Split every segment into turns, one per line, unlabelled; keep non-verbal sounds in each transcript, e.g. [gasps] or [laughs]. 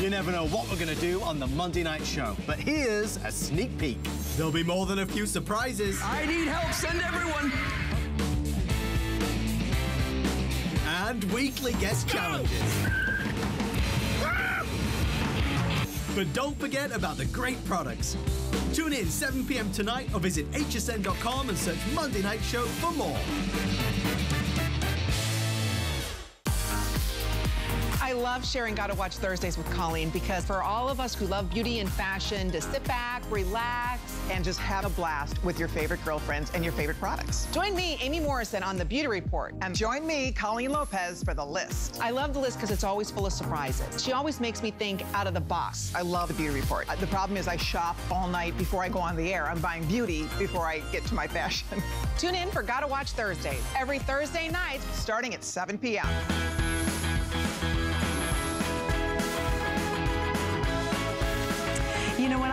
You never know what we're going to do on the Monday night show, but here's a sneak peek. There'll be more than a few surprises.
I need help, send everyone.
And weekly guest challenges. But don't forget about the great products. Tune in 7 p.m. tonight or visit hsn.com and search Monday Night Show for more.
Love sharing Gotta Watch Thursdays with Colleen because for all of us who love beauty and fashion, to sit back, relax, and just have a blast with your favorite girlfriends and your favorite products. Join me, Amy Morrison, on The Beauty Report. And join me, Colleen Lopez, for The List. I love The List because it's always full of surprises. She always makes me think out of the box. I love The Beauty Report. Uh, The problem is I shop all night before I go on the air. I'm buying beauty before I get to my fashion. [laughs] Tune in for Gotta Watch Thursdays every Thursday night starting at 7 p.m.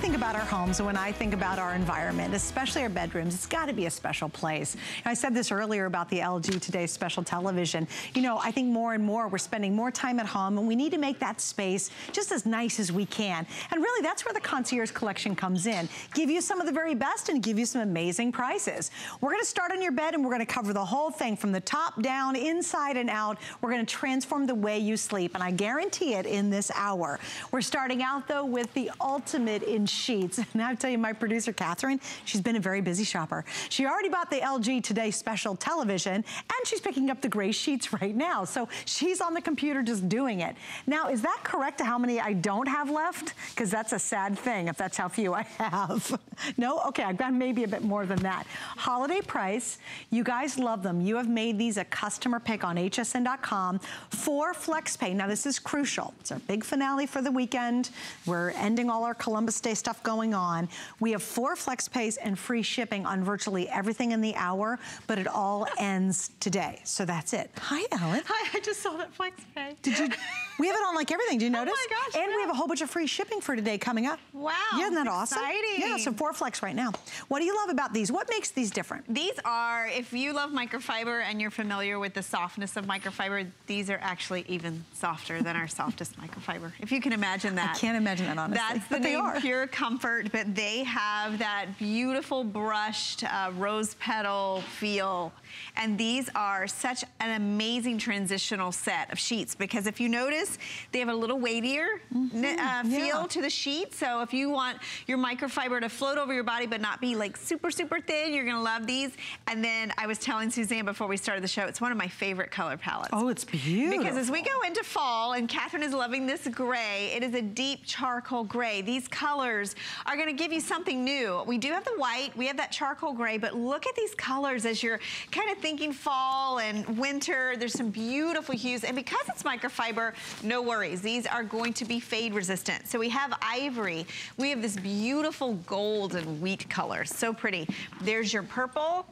think about our homes and when I think about our environment, especially our bedrooms, it's got to be a special place. I said this earlier about the LG Today special television. You know, I think more and more we're spending more time at home and we need to make that space just as nice as we can. And really, that's where the Concierge Collection comes in. Give you some of the very best and give you some amazing prices. We're going to start on your bed and we're going to cover the whole thing from the top down, inside and out. We're going to transform the way you sleep, and I guarantee it in this hour. We're starting out, though, with the ultimate in sheets. [laughs] And I'll tell you, my producer, Catherine, she's been a very busy shopper. She already bought the LG Today special television, and she's picking up the gray sheets right now. So she's on the computer just doing it. Now, is that correct to how many I don't have left? Because that's a sad thing if that's how few I have. [laughs] no? Okay, I've got maybe a bit more than that. Holiday price, you guys love them. You have made these a customer pick on hsn.com for FlexPay. Now, this is crucial. It's our big finale for the weekend. We're ending all our Columbus Day stuff going on. We have four FlexPays and free shipping on virtually everything in the hour, but it all ends today. So that's it. Hi, Ellen.
Hi, I just saw that flex pay.
Did you? [laughs] We have it on like everything. Do you notice?
Oh my gosh,
And we have a whole bunch of free shipping for today coming up.
Wow,
Yeah, isn't that awesome?
exciting.
Yeah, so four flex right now. What do you love about these? What makes these different?
These are, if you love microfiber and you're familiar with the softness of microfiber, these are actually even softer than our softest microfiber. If you can imagine that.
I can't imagine that, honestly,
That's the
but they are.
Pure Comfort, but they have that beautiful brushed uh, rose petal feel. And these are such an amazing transitional set of sheets because if you notice, they have a little weightier uh,
Mm-hmm. yeah.
feel to the sheet. So if you want your microfiber to float over your body but not be like super, super thin, you're gonna love these. And then I was telling Suzanne before we started the show, it's one of my favorite color palettes.
Oh, it's beautiful.
Because as we go into fall, and Catherine is loving this gray, it is a deep charcoal gray. These colors are gonna give you something new. We do have the white, we have that charcoal gray, but look at these colors as you're kind of thinking fall and winter. There's some beautiful hues, and because it's microfiber, no worries. These are going to be fade resistant. So we have ivory. We have this beautiful gold and wheat color, so pretty. There's your purple.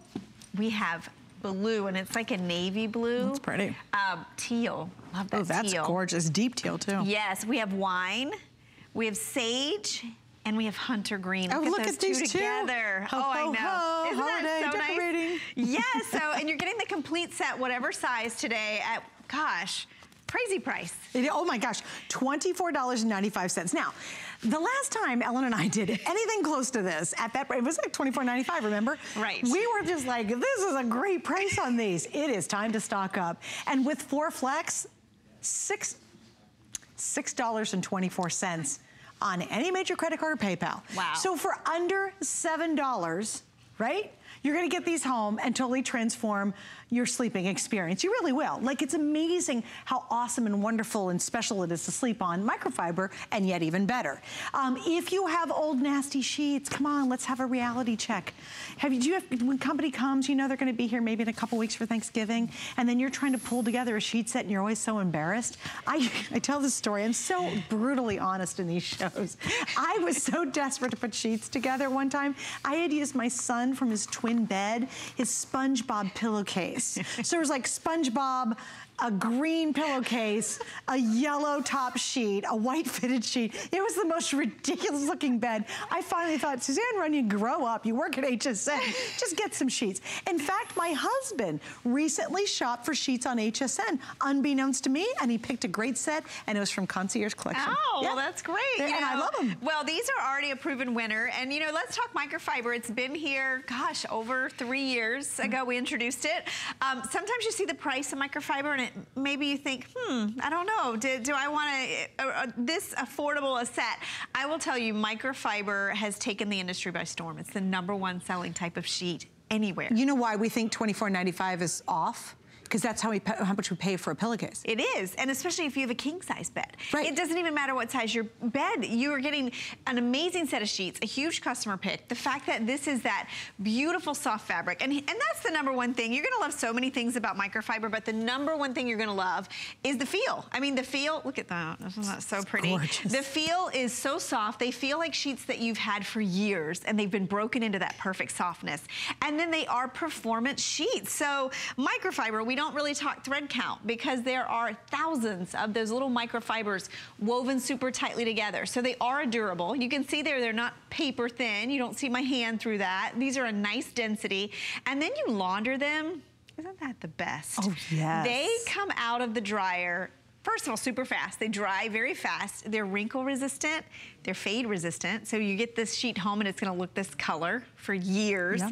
We have blue, and it's like a navy blue.
That's pretty.
Um, teal. Love that
Oh, that's
teal.
gorgeous. Deep teal, too.
Yes, we have wine, we have sage, and we have hunter green.
Oh, look
those
at these two.
together.
Ho,
oh, I know.
ho,
Isn't
holiday
that so
decorating.
nice? Yes. [laughs] So, and you're getting the complete set, whatever size today. At gosh, crazy price.
It- oh my gosh, $24.95. Now, the last time Ellen and I did [laughs] anything close to this at that, it was like $24.95, remember?
Right.
We were just like, this is a great price on these. It is time to stock up. And with four flex, six, $6.24 on any major credit card or PayPal.
Wow.
So for under $7, right? You're gonna get these home and totally transform your sleeping experience. You really will. Like it's amazing how awesome and wonderful and special it is to sleep on microfiber and yet even better. Um, if you have old nasty sheets, come on, let's have a reality check. Have you, do you have, when company comes, you know they're gonna be here maybe in a couple weeks for Thanksgiving and then you're trying to pull together a sheet set and you're always so embarrassed. I, I tell this story, I'm so brutally honest in these shows. I was so desperate to put sheets together one time. I had used my son from his twin bed, his SpongeBob pillowcase. So it was like SpongeBob a green pillowcase, a yellow top sheet, a white fitted sheet. It was the most ridiculous looking bed. I finally thought, Suzanne Runyan, grow up. You work at HSN. Just get some sheets. In fact, my husband recently shopped for sheets on HSN, unbeknownst to me, and he picked a great set, and it was from Concierge Collection.
Oh, yeah. well, that's great.
and know, I love them.
Well, these are already a proven winner. And, you know, let's talk microfiber. It's been here, gosh, over three years ago we introduced it. Um, sometimes you see the price of microfiber and maybe you think, hmm, I don't know, do, do I want to, uh, uh, this affordable a set? I will tell you, microfiber has taken the industry by storm. It's the number one selling type of sheet anywhere.
You know why we think $24.95 is off? Because that's how, we how much we pay for a pillowcase.
It is, and especially if you have a king size bed.
Right.
It doesn't even matter what size your bed. You are getting an amazing set of sheets, a huge customer pick. The fact that this is that beautiful soft fabric, and, and that's the number one thing. You're gonna love so many things about microfiber, but the number one thing you're gonna love is the feel. I mean, the feel, look at that, isn't that so pretty?
Gorgeous.
The feel is so soft. They feel like sheets that you've had for years, and they've been broken into that perfect softness. And then they are performance sheets. So microfiber, we don't really talk thread count because there are thousands of those little microfibers woven super tightly together. So they are durable. You can see there, they're not paper thin. You don't see my hand through that. These are a nice density. And then you launder them. Isn't that the best?
Oh, yes.
They come out of the dryer first of all, super fast. They dry very fast. They're wrinkle resistant. They're fade resistant. So you get this sheet home and it's gonna look this color for years.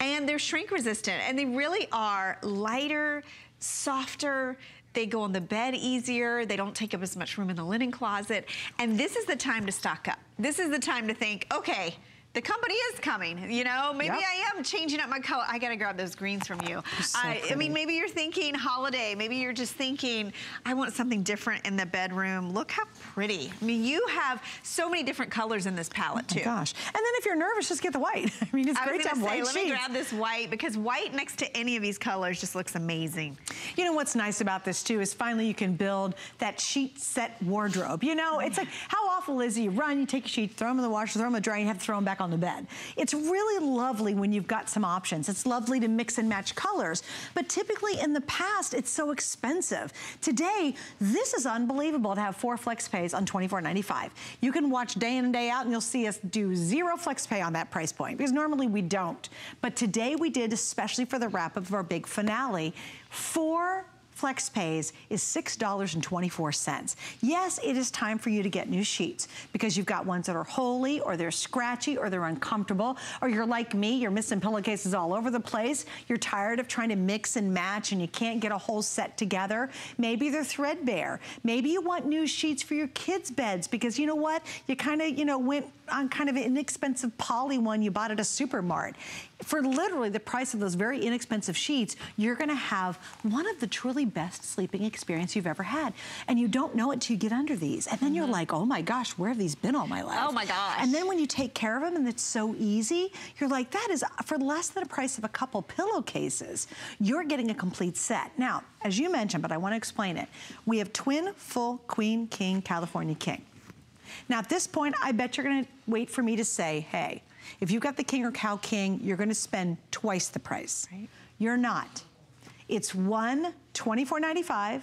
And they're shrink resistant. And they really are lighter, softer, they go on the bed easier. They don't take up as much room in the linen closet. And this is the time to stock up. This is the time to think, okay, the company is coming, you know? Maybe yep. I am changing up my color. I gotta grab those greens from you. So I, I, mean, maybe you're thinking holiday. Maybe you're just thinking, I want something different in the bedroom. Look how pretty. I mean, you have so many different colors in this palette
oh
too.
gosh. And then if you're nervous, just get the white. [laughs] I mean, it's
I
great to have
say,
white
Let
sheets.
me grab this white because white next to any of these colors just looks amazing.
You know what's nice about this too is finally you can build that sheet set wardrobe. You know, it's like, how awful is it? You run, you take your sheets, throw them in the washer, throw them in the dryer, you have to throw them back on the bed. It's really lovely when you've got some options. It's lovely to mix and match colors, but typically in the past, it's so expensive. Today, this is unbelievable to have four flex pays on $24.95. You can watch day in and day out and you'll see us do zero flex pay on that price point because normally we don't. But today we did, especially for the wrap up of our big finale, four Flex Pays is $6.24. Yes, it is time for you to get new sheets because you've got ones that are holy or they're scratchy or they're uncomfortable or you're like me, you're missing pillowcases all over the place. You're tired of trying to mix and match and you can't get a whole set together. Maybe they're threadbare. Maybe you want new sheets for your kids' beds because you know what? You kind of, you know, went on kind of an inexpensive poly one you bought at a supermart for literally the price of those very inexpensive sheets, you're gonna have one of the truly best sleeping experience you've ever had. And you don't know it till you get under these. And then mm -hmm. you're mm-hmm. like, oh my gosh, where have these been all my life?
Oh my gosh.
And then when you take care of them and it's so easy, you're like, that is for less than a price of a couple pillowcases, you're getting a complete set. Now, as you mentioned, but I wanna explain it, we have twin, full, queen, king, California king. Now at this point, I bet you're gonna wait for me to say, hey, if you've got the King or Cal King, you're gonna spend twice the price. Right. You're not. It's one $24.95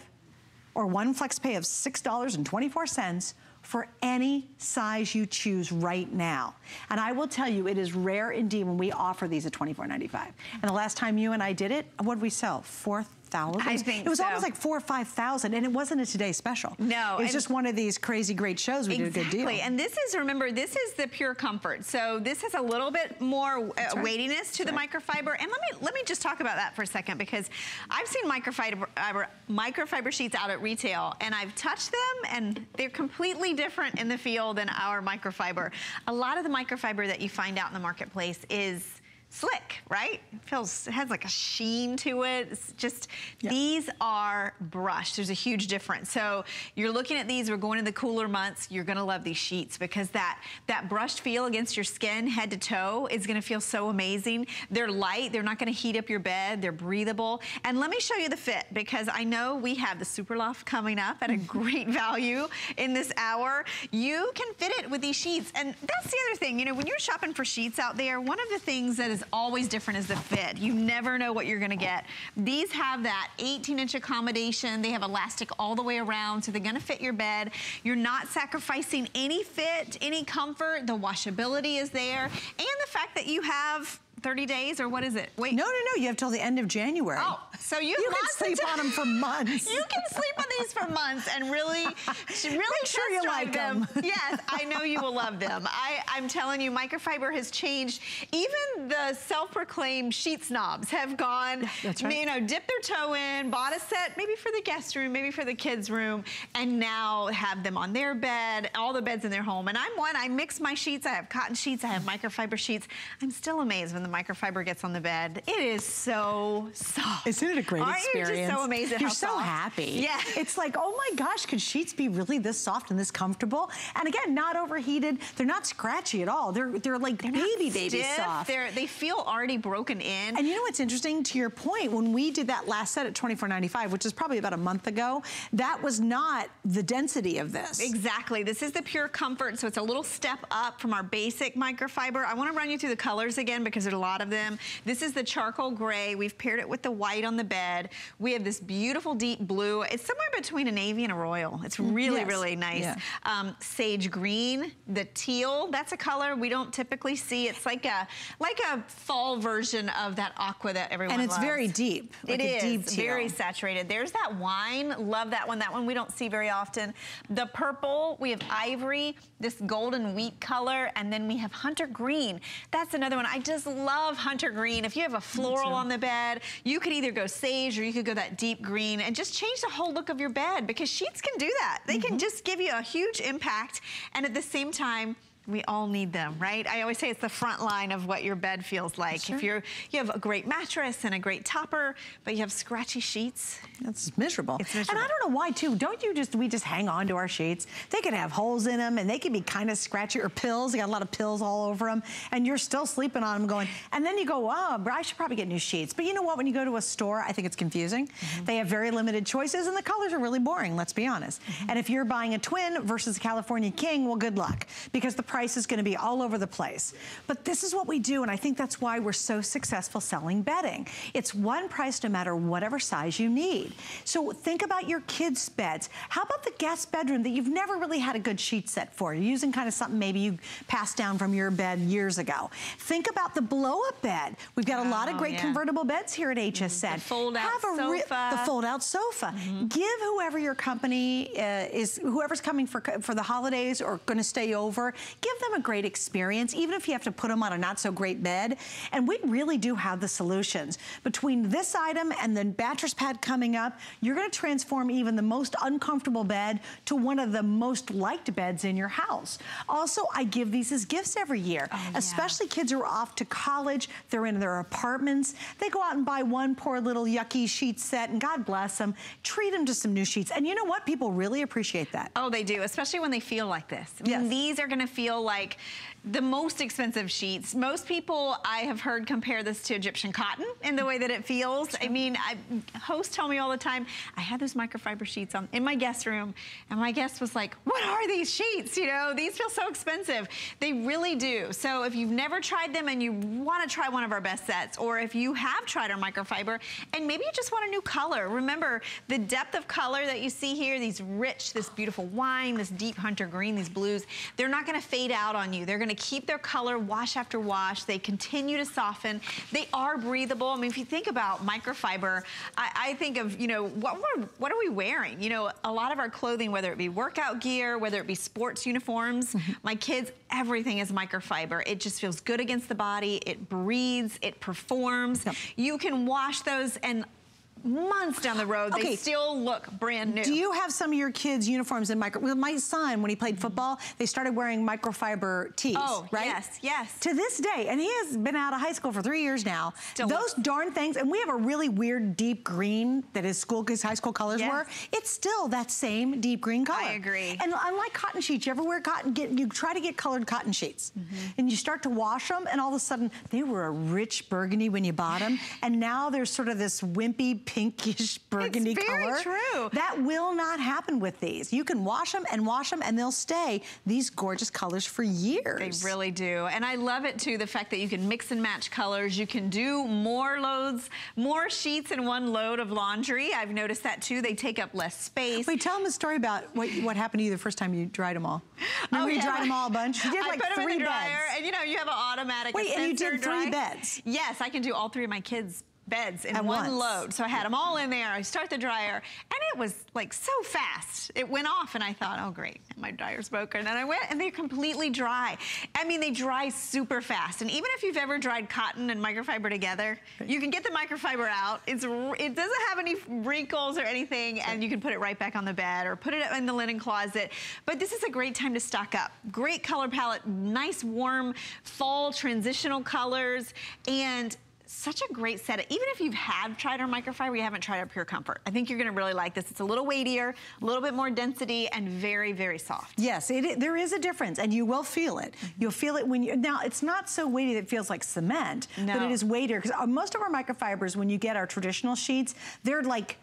or one flex pay of $6.24 for any size you choose right now. And I will tell you, it is rare indeed when we offer these at $24.95. And the last time you and I did it, what did we sell? 4 thousand.
I think
it was
so.
almost like four or five thousand, and it wasn't a today special.
No,
it was just one of these crazy great shows. We
exactly.
did a good deal.
And this is remember, this is the pure comfort. So this has a little bit more uh, right. weightiness to That's the right. microfiber. And let me let me just talk about that for a second because I've seen microfiber uh, microfiber sheets out at retail, and I've touched them, and they're completely different in the feel than our microfiber. A lot of the microfiber that you find out in the marketplace is slick, right? It feels, it has like a sheen to it. It's just, yeah. these are brushed. There's a huge difference. So you're looking at these, we're going to the cooler months, you're gonna love these sheets because that, that brushed feel against your skin, head to toe, is gonna feel so amazing. They're light, they're not gonna heat up your bed, they're breathable. And let me show you the fit because I know we have the Super Loft coming up at a mm-hmm. great [laughs] value in this hour. You can fit it with these sheets. And that's the other thing, you know, when you're shopping for sheets out there, one of the things that is is always different is the fit. You never know what you're gonna get. These have that 18 inch accommodation. They have elastic all the way around, so they're gonna fit your bed. You're not sacrificing any fit, any comfort. The washability is there. And the fact that you have 30 days or what is it?
Wait. No, no, no. You have till the end of January.
Oh, so you,
you can sleep on them for months.
you can sleep on these for months and really, [laughs] really
Make sure you like them.
them. [laughs] yes, I know you will love them. I, I'm telling you, microfiber has changed. Even the self-proclaimed sheet snobs have gone,
That's right.
you know, dipped their toe in, bought a set, maybe for the guest room, maybe for the kids' room, and now have them on their bed, all the beds in their home. And I'm one, I mix my sheets. I have cotton sheets, I have microfiber sheets. I'm still amazed when the microfiber gets on the bed. It is so soft.
Isn't it a great
Aren't
experience?
you just so amazed at
You're so
soft?
happy.
Yeah.
It's like, oh my gosh, could sheets be really this soft and this comfortable? And again, not overheated. They're not scratchy at all. They're they're like
They're
baby baby
stiff.
soft.
They're, they feel already broken in.
And you know what's interesting to your point, when we did that last set at $24.95, which is probably about a month ago, that was not the density of this.
Exactly. This is the Pure Comfort, so it's a little step up from our basic microfiber. I want to run you through the colors again because there's a lot of them. This is the charcoal gray. We've paired it with the white on the bed. We have this beautiful deep blue. It's somewhere between a navy and a royal. It's really,
Yes.
really nice.
Yeah.
Um, sage green, the teal, that's a color we don't typically see. It's like a like a fall version of that aqua that everyone
And it's
loves.
very deep. Like
It
a
is
deep
very saturated. There's that wine. Love that one. That one we don't see very often. The purple, we have ivory, this golden wheat color, and then we have hunter green. That's another one. I just love hunter green. If you have a floral on the bed, you could either go sage or you could go that deep green and just change the whole look of your bed because sheets can do that. They
Mm-hmm.
can just give you a huge impact and at the same time, we all need them, right? I always say it's the front line of what your bed feels like. Sure. If you're you have a great mattress and a great topper, but you have scratchy sheets,
That's miserable.
It's
And. I don't know why too. Don't you just, we just hang on to our sheets. They can have holes in them and they can be kind of scratchy or pills. They got a lot of pills all over them and you're still sleeping on them going, and then you go, oh, I should probably get new sheets. But you know what? When you go to a store, I think it's confusing.
Mm-hmm.
They have very limited choices and the colors are really boring, let's be honest.
Mm-hmm.
And if you're buying a twin versus a California King, well, good luck because the price is going to be all over the place. But this is what we do and I think that's why we're so successful selling bedding. It's one price no matter whatever size you need. So think about your kids' beds. How about the guest bedroom that you've never really had a good sheet set for? You're using kind of something maybe you passed down from your bed years ago. Think about the blow-up bed. We've got a lot of
Oh,
great
yeah.
convertible beds here at HSN.
fold-out
Have a ri-
sofa.
the fold-out sofa. Give whoever your company uh, is, whoever's coming for for the holidays or going to stay over, give them a great experience, even if you have to put them on a not so great bed. And we really do have the solutions. Between this item and the mattress pad coming up, you're going to transform even the most uncomfortable bed to one of the most liked beds in your house. Also, I give these as gifts every year, oh,
yeah.
especially kids who are off to college, they're in their apartments, they go out and buy one poor little yucky sheet set, and God bless them, treat them to some new sheets. And you know what? People really appreciate that.
Oh, they do, especially when they feel like this. I mean,
Yes.
these are gonna feel like the most expensive sheets. Most people I have heard compare this to Egyptian cotton in the way that it feels. I mean, I, hosts tell me all the time, I had those microfiber sheets on in my guest room, and my guest was like, what are these sheets? You know, these feel so expensive. They really do. So if you've never tried them and you wanna try one of our best sets, or if you have tried our microfiber, and maybe you just want a new color, remember the depth of color that you see here, these rich, this beautiful wine, this deep hunter green, these blues, they're not gonna fade out on you. They're gonna keep their color wash after wash. They continue to soften. They are breathable. I mean, if you think about microfiber, I, I think of, you know, what, we're, what are we wearing? You know, a lot of our clothing, whether it be workout gear, whether it be sports uniforms, mm-hmm. my kids, everything is microfiber. It just feels good against the body. It breathes, it performs.
Yep.
You can wash those and months down the road,
Okay.
they still look brand new.
Do you have some of your kids' uniforms in micro? Well, my son, when he played football, they started wearing microfiber tees,
Oh,
right?
yes, yes.
To this day, and he has been out of high school for three years now.
Still
Those darn things, and we have a really weird deep green that his school, his high school colors
Yes.
were. It's still that same deep green color.
I agree.
And unlike cotton sheets, you ever wear cotton? Get you try to get colored cotton sheets,
Mm-hmm.
and you start to wash them, and all of a sudden they were a rich burgundy when you bought them, and now there's sort of this wimpy pinkish burgundy color.
true.
That will not happen with these. You can wash them and wash them and they'll stay these gorgeous colors for years.
They really do. And I love it too, the fact that you can mix and match colors. You can do more loads, more sheets in one load of laundry. I've noticed that too. They take up less space.
Wait, tell them a story about what, what happened to you the first time you dried them all. Oh, Remember
Oh,
you
yeah.
dried them all a bunch? You did
I
like three
in the dryer,
beds.
and you know, you have an automatic
Wait, and you did three
dry.
beds?
Yes, I can do all three of my kids' beds in
At
one
once.
load. So I had them all in there. I start the dryer, and it was like so fast. It went off, and I thought, oh great, my dryer's broken. And I went, and they're completely dry. I mean, they dry super fast. And even if you've ever dried cotton and microfiber together, you can get the microfiber out. It's it doesn't have any wrinkles or anything, and you can put it right back on the bed or put it in the linen closet. But this is a great time to stock up. Great color palette, nice warm fall transitional colors, and such a great set. Even if you've had tried our microfiber, you haven't tried our Pure Comfort. I think you're gonna really like this. It's a little weightier, a little bit more density, and very, very soft.
Yes, it, there is a difference, and you will feel it.
Mm-hmm.
You'll feel it when you, now it's not so weighty that it feels like cement, but it is weightier, because most of our microfibers, when you get our traditional sheets, they're like,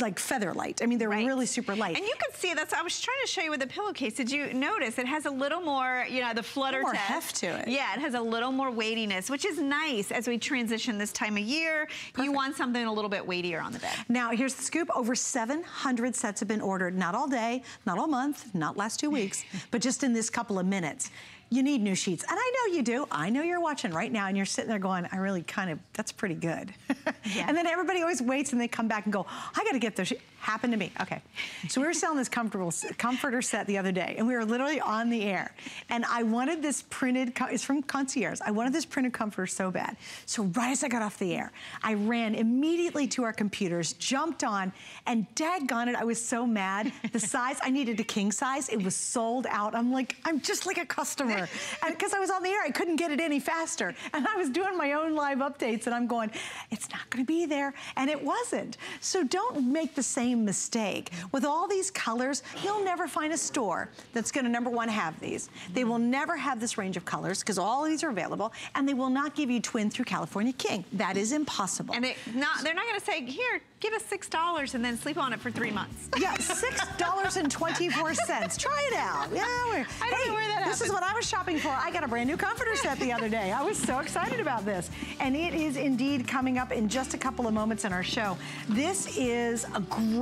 like feather light. I mean, they're
Right.
really super light.
And you can see that's. I was trying to show you with the pillowcase. Did you notice it has a little more, you know, the flutter
more
test.
heft to it.
Yeah, it has a little more weightiness, which is nice as we transition this time of year. You want something a little bit weightier on the bed.
Now, here's the scoop. Over 700 sets have been ordered, not all day, not all month, not last two weeks, [laughs] but just in this couple of minutes. You need new sheets. And I know you do. I know you're watching right now and you're sitting there going, I really kind of, that's pretty good. [laughs]
Yeah.
and then everybody always waits and they come back and go, I got to get those. she-" Happened to me. Okay. So we were selling this comfortable comforter set the other day and we were literally on the air. And I wanted this printed, it's from Concierge. I wanted this printed comforter so bad. So right as I got off the air, I ran immediately to our computers, jumped on, and daggone it, I was so mad. The [laughs] size, I needed a king size. It was sold out. I'm like, I'm just like a customer. [laughs] And because I was on the air, I couldn't get it any faster. And I was doing my own live updates and I'm going, it's not gonna be there. And it wasn't. So don't make the same mistake. With all these colors, you'll never find a store that's gonna, number one, have these. They will never have this range of colors because all of these are available and they will not give you twin through California King. That is impossible.
And they not, they're not going to say, here, give us $6 and then sleep on it for three months. [laughs]
Yeah, six dollars and twenty-four cents. Try it out. Yeah, we're,
I don't
hey,
know where that
this is what I was shopping for. I got a brand new comforter set the other day. I was so excited about this, and it is indeed coming up in just a couple of moments in our show. This is a great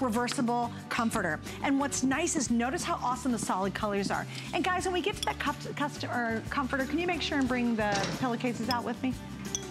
reversible comforter, and what's nice is notice how awesome the solid colors are. And guys, when we get to that customer comforter, can you make sure and bring the pillowcases out with me?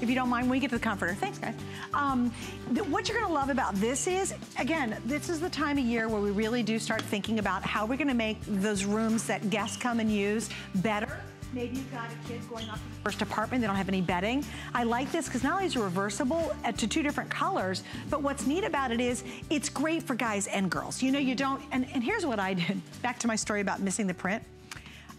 if you don't mind, when we get to the comforter. Thanks, guys. Um, th- what you're gonna love about this is, again, this is the time of year where we really do start thinking about how we're gonna make those rooms that guests come and use better. Maybe you've got a kid going to the first apartment, they don't have any bedding. I like this because not only is it reversible uh, to two different colors, but what's neat about it is it's great for guys and girls. You know, you don't, and, and here's what I did. [laughs] Back to my story about missing the print.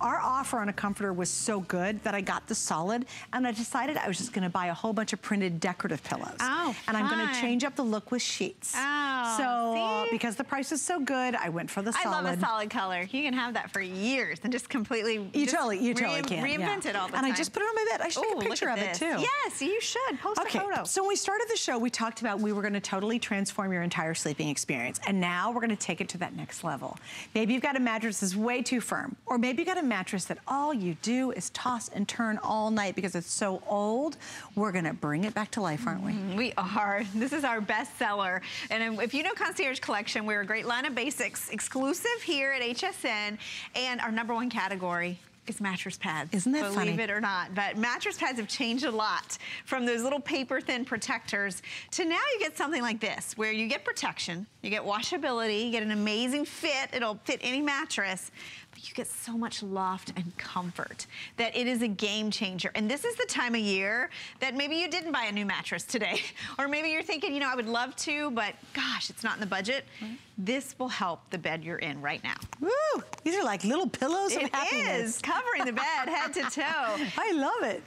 Our offer on a comforter was so good that I got the solid and I decided I was just gonna buy a whole bunch of printed decorative pillows.
Oh,
And I'm gonna change up the look with sheets.
Oh,
so uh, because the price is so good, I went for the solid.
I
solid.
love a solid color. You can have that for years and just completely
You
just
totally, you totally
rein-
can. yeah.
Reinvent it all the
and
time.
And I just put it on my bed. I should
Ooh,
take a
look
picture
at
of
this.
it too.
Yes, you should. Post
Okay,
a photo.
so when we started the show, we talked about we were going to totally transform your entire sleeping experience. And now we're going to take it to that next level. Maybe you've got a mattress that's way too firm. Or maybe you've got a mattress that all you do is toss and turn all night because it's so old. We're going to bring it back to life, aren't we? Mm-hmm.
We are. [laughs] This is our best seller. And if you know Concierge Collection, we're a great line of basics, exclusive here at HSN. And our number one category is mattress pads.
Isn't that
Believe
funny?
it or not. But mattress pads have changed a lot from those little paper thin protectors to now you get something like this, where you get protection, you get washability, you get an amazing fit. It'll fit any mattress. You get so much loft and comfort that it is a game changer. And this is the time of year that maybe you didn't buy a new mattress today. [laughs] Or maybe you're thinking, you know, I would love to, but gosh, it's not in the budget. This will help the bed you're in right now.
Woo! These are like little pillows of happiness.
is covering the bed head to toe. [laughs]
I love it.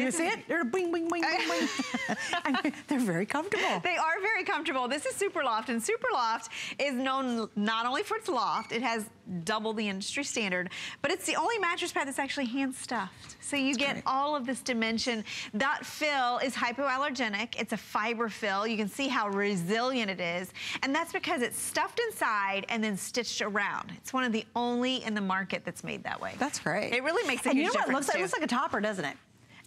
You see it? They're bing, bing, bing, bing, bing. [laughs] I mean, they're very comfortable.
They are very comfortable. This is Super Loft, and Super Loft is known not only for its loft, it has double the industry standard, but it's the only mattress pad that's actually hand stuffed. So you that's get great. all of this dimension. That fill is hypoallergenic. It's a fiber fill. You can see how resilient it is. And that's because it's stuffed inside and then stitched around. It's one of the only in the market that's made that way.
That's great.
It really makes a
and
huge
you know what?
It
looks, like, it looks like a topper, doesn't it?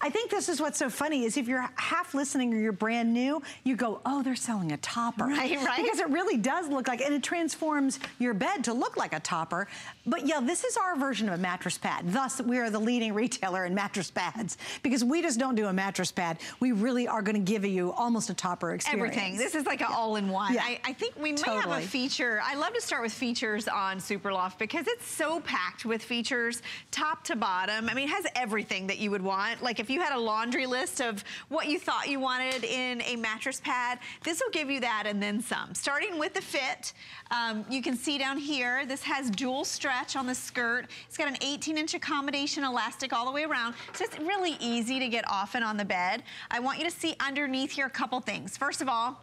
I think this is what's so funny is if you're half listening or you're brand new, you go, oh, they're selling a topper. [laughs]
Right, right.
Because it really does look like, and it transforms your bed to look like a topper. But yeah, this is our version of a mattress pad. Thus, we are the leading retailer in mattress pads because we just don't do a mattress pad. We really are going to give you almost a topper experience.
Everything. This is like an yeah. all-in-one. Yeah. I, I, think we may have a feature. I love to start with features on Superloft because it's so packed with features, top to bottom. I mean, it has everything that you would want. Like if you had a laundry list of what you thought you wanted in a mattress pad. This will give you that and then some. Starting with the fit, um, you can see down here, this has dual stretch on the skirt. It's got an 18 inch accommodation elastic all the way around. So it's really easy to get off and on the bed. I want you to see underneath here a couple things. First of all,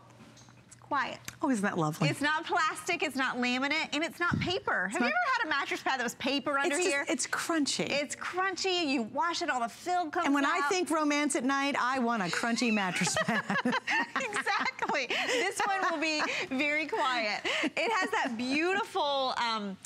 quiet.
Oh, isn't that lovely?
It's not plastic, it's not laminate, and it's not paper. It's Have not, you ever had a mattress pad that was paper under
it's
here?
It's crunchy.
It's crunchy, you wash it, all the film comes
And when
out.
I think romance at night, I want a crunchy mattress [laughs] pad. [laughs]
exactly. This one will be very quiet. It has that beautiful, um,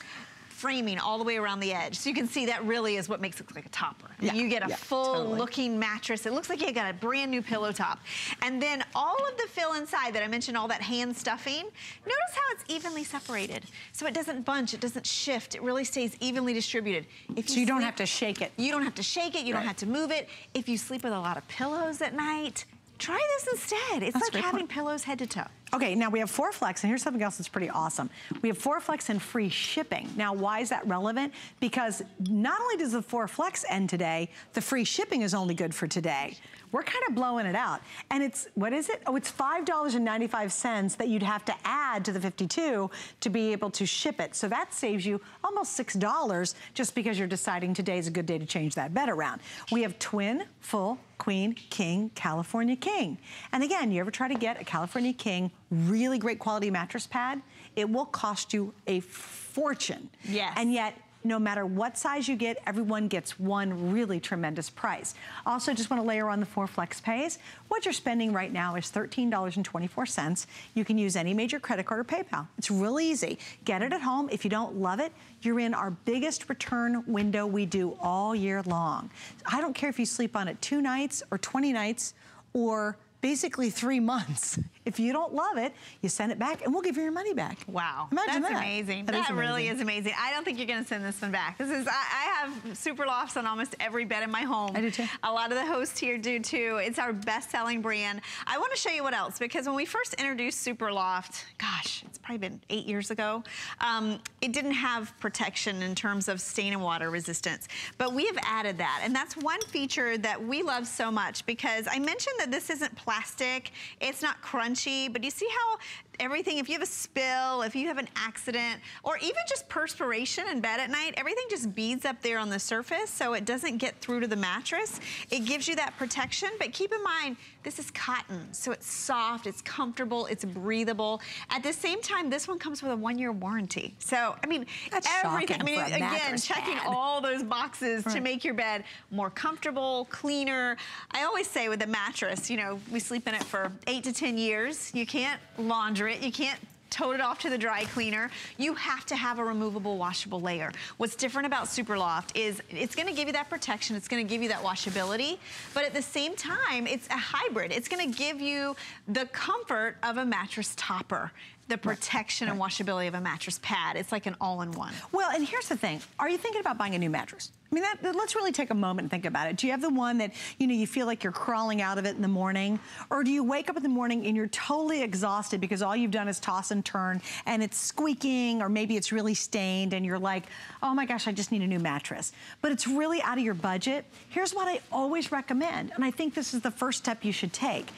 framing all the way around the edge. So you can see that really is what makes it look like a topper. Yeah, you get a yeah, full totally. looking mattress. It looks like you got a brand new pillow top. And then all of the fill inside that I mentioned, all that hand stuffing, notice how it's evenly separated. So it doesn't bunch, it doesn't shift. It really stays evenly distributed.
If you so you sleep, don't have to shake it.
You don't have to shake it, you right. don't have to move it. If you sleep with a lot of pillows at night, try this instead. It's That's like having point. pillows head to toe.
Okay, now we have four flex, and here's something else that's pretty awesome. We have four flex and free shipping. Now, why is that relevant? Because not only does the four flex end today, the free shipping is only good for today. We're kind of blowing it out. And it's, what is it? Oh, it's $5.95 that you'd have to add to the 52 to be able to ship it. So that saves you almost $6 just because you're deciding today is a good day to change that bed around. We have twin, full, queen, king, California king. And again, you ever try to get a California king really great quality mattress pad, it will cost you a fortune.
Yes.
And yet, no matter what size you get, everyone gets one really tremendous price. Also, just want to layer on the four flex pays. What you're spending right now is $13.24. You can use any major credit card or PayPal. It's real easy. Get it at home. If you don't love it, you're in our biggest return window we do all year long. I don't care if you sleep on it two nights or 20 nights or basically three months. [laughs] If you don't love it, you send it back and we'll give you your money back.
Wow.
Imagine
That's
that.
amazing. That, that is really is amazing. I don't think you're going to send this one back. This is, I, I, have super lofts on almost every bed in my home.
I do too.
A lot of the hosts here do too. It's our best selling brand. I want to show you what else because when we first introduced Super Loft, gosh, it's probably been eight years ago, um, it didn't have protection in terms of stain and water resistance. But we have added that. And that's one feature that we love so much because I mentioned that this isn't plastic. It's not crunchy, but you see how everything, if you have a spill, if you have an accident, or even just perspiration in bed at night, everything just beads up there on the surface so it doesn't get through to the mattress. It gives you that protection, but keep in mind, this is cotton, so it's soft, it's comfortable, it's breathable. At the same time, this one comes with a one-year warranty. So, I mean,
That's
everything. I mean, again, checking
pad.
all those boxes right. to make your bed more comfortable, cleaner. I always say with a mattress, you know, we sleep in it for eight to 10 years. You can't launder it. You can't tote it off to the dry cleaner, you have to have a removable washable layer. What's different about Superloft is it's gonna give you that protection, it's gonna give you that washability, but at the same time, it's a hybrid. It's gonna give you the comfort of a mattress topper the protection and washability of a mattress pad. It's like an all-in-one.
Well, and here's the thing. Are you thinking about buying a new mattress? I mean, that, let's really take a moment and think about it. Do you have the one that, you know, you feel like you're crawling out of it in the morning? Or do you wake up in the morning and you're totally exhausted because all you've done is toss and turn and it's squeaking or maybe it's really stained and you're like, oh my gosh, I just need a new mattress. But it's really out of your budget. Here's what I always recommend, and I think this is the first step you should take.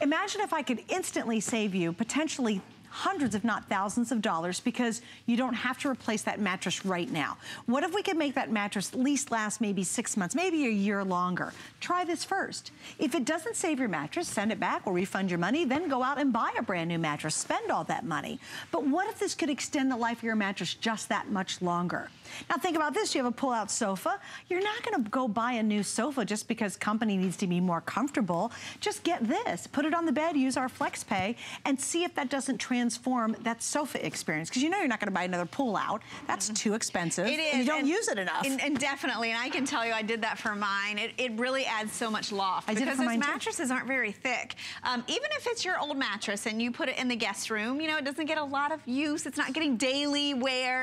Imagine if I could instantly save you potentially hundreds, if not thousands of dollars because you don't have to replace that mattress right now. What if we could make that mattress at least last maybe six months, maybe a year longer? Try this first. If it doesn't save your mattress, send it back or refund your money, then go out and buy a brand new mattress, spend all that money. But what if this could extend the life of your mattress just that much longer? Now think about this, you have a pull-out sofa. You're not gonna go buy a new sofa just because company needs to be more comfortable. Just get this, put it on the bed, use our FlexPay, and see if that doesn't transform that sofa experience. Because you know you're not gonna buy another pull-out. That's mm -hmm. too expensive.
It is.
you don't and, use it enough.
And, and, definitely, and I can tell you I did that for mine. It, it really adds so much loft.
I
because
those
mattresses
too.
aren't very thick. Um, even if it's your old mattress and you put it in the guest room, you know, it doesn't get a lot of use. It's not getting daily wear.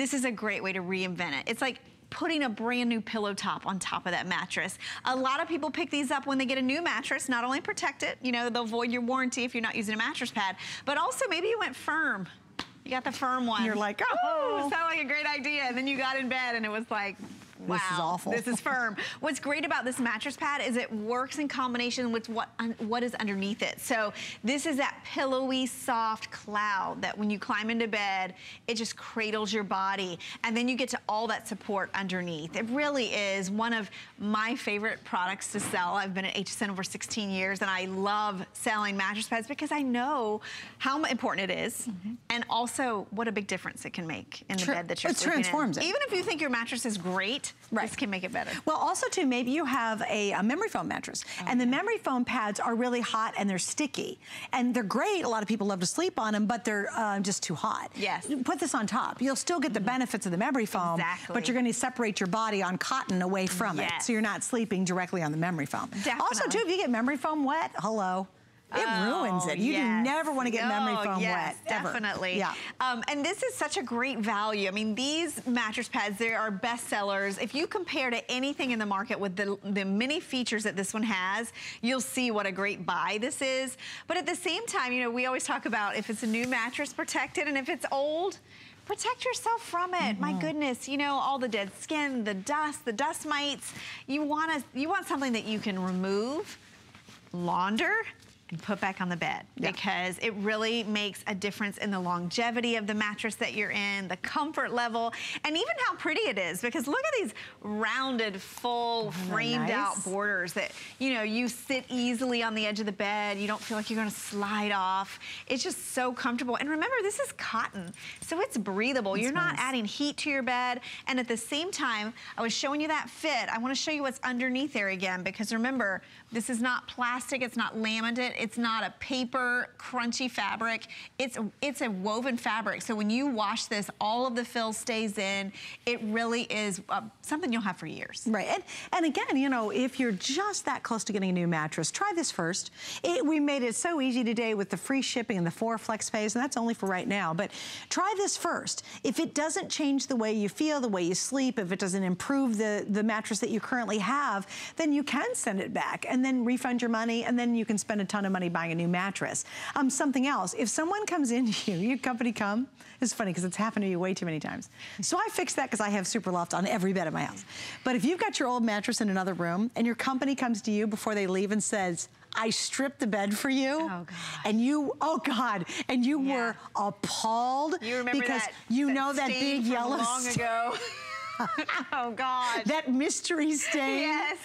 This is a great way to reinvent it. It's like putting a brand new pillow top on top of that mattress. A lot of people pick these up when they get a new mattress, not only protect it, you know, they'll void your warranty if you're not using a mattress pad, but also maybe you went firm. You got the firm one.
You're like, oh.
Ooh, like a great idea. And then you got in bed and it was like, Wow,
this is awful.
This is firm. What's great about this mattress pad is it works in combination with what, what is underneath it. So this is that pillowy, soft cloud that when you climb into bed, it just cradles your body. And then you get to all that support underneath. It really is one of my favorite products to sell. I've been at HSN over 16 years and I love selling mattress pads because I know how important it is mm -hmm. and also what a big difference it can make in the Tr bed that you're
it sleeping transforms
in.
it.
Even if you think your mattress is great, right. this can make it better.
Well, also too, maybe you have a, a memory foam mattress, and the memory foam pads are really hot and they're sticky, and they're great. A lot of people love to sleep on them, but they're uh, just too hot.
Yes.
Put this on top. You'll still get the mm -hmm. benefits of the memory foam,
exactly.
but you're going to separate your body on cotton away from
yes.
it, so you're not sleeping directly on the memory foam.
Definitely.
Also, too, if you get memory foam wet, hello. It oh, ruins it. You yes. do never want to get memory foam
yes,
wet, ever.
definitely.
Yeah.
Um, and this is such a great value. I mean, these mattress pads, they are best sellers. If you compare to anything in the market with the, the many features that this one has, you'll see what a great buy this is. But at the same time, you know, we always talk about if it's a new mattress, protected, and if it's old, protect yourself from it. Mm -hmm. My mm-hmm. goodness, you know, all the dead skin, the dust, the dust mites. You want to, you want something that you can remove, launder, and put back on the bed yeah. because it really makes a difference in the longevity of the mattress that you're in, the comfort level, and even how pretty it is because look at these rounded, full, framed nice? out borders that, you know, you sit easily on the edge of the bed. You don't feel like you're gonna slide off. It's just so comfortable. And remember, this is cotton, so it's breathable. That's you're not adding heat to your bed. And at the same time, I was showing you that fit. I wanna show you what's underneath there again because remember, this is not plastic, it's not laminate, it's not a paper crunchy fabric. It's, it's a woven fabric. So when you wash this, all of the fill stays in. It really is uh, something you'll have for years.
Right, and, and again, you know, if you're just that close to getting a new mattress, try this first. It, we made it so easy today with the free shipping and the four flex pays, and that's only for right now, but try this first. If it doesn't change the way you feel, the way you sleep, if it doesn't improve the, the mattress that you currently have, then you can send it back. And then refund your money, and then you can spend a ton of money buying a new mattress. Um, something else, if someone comes into [laughs] you, your company come, it's funny because it's happened to you way too many times. So I fixed that because I have super loft on every bed in my house. But if you've got your old mattress in another room and your company comes to you before they leave and says, I stripped the bed for you.
Oh,
and you, oh God, and you yeah. were appalled.
You
because
that,
you that know that big yellow
long ago. [laughs] [laughs] oh God.
That mystery stain.
Yes.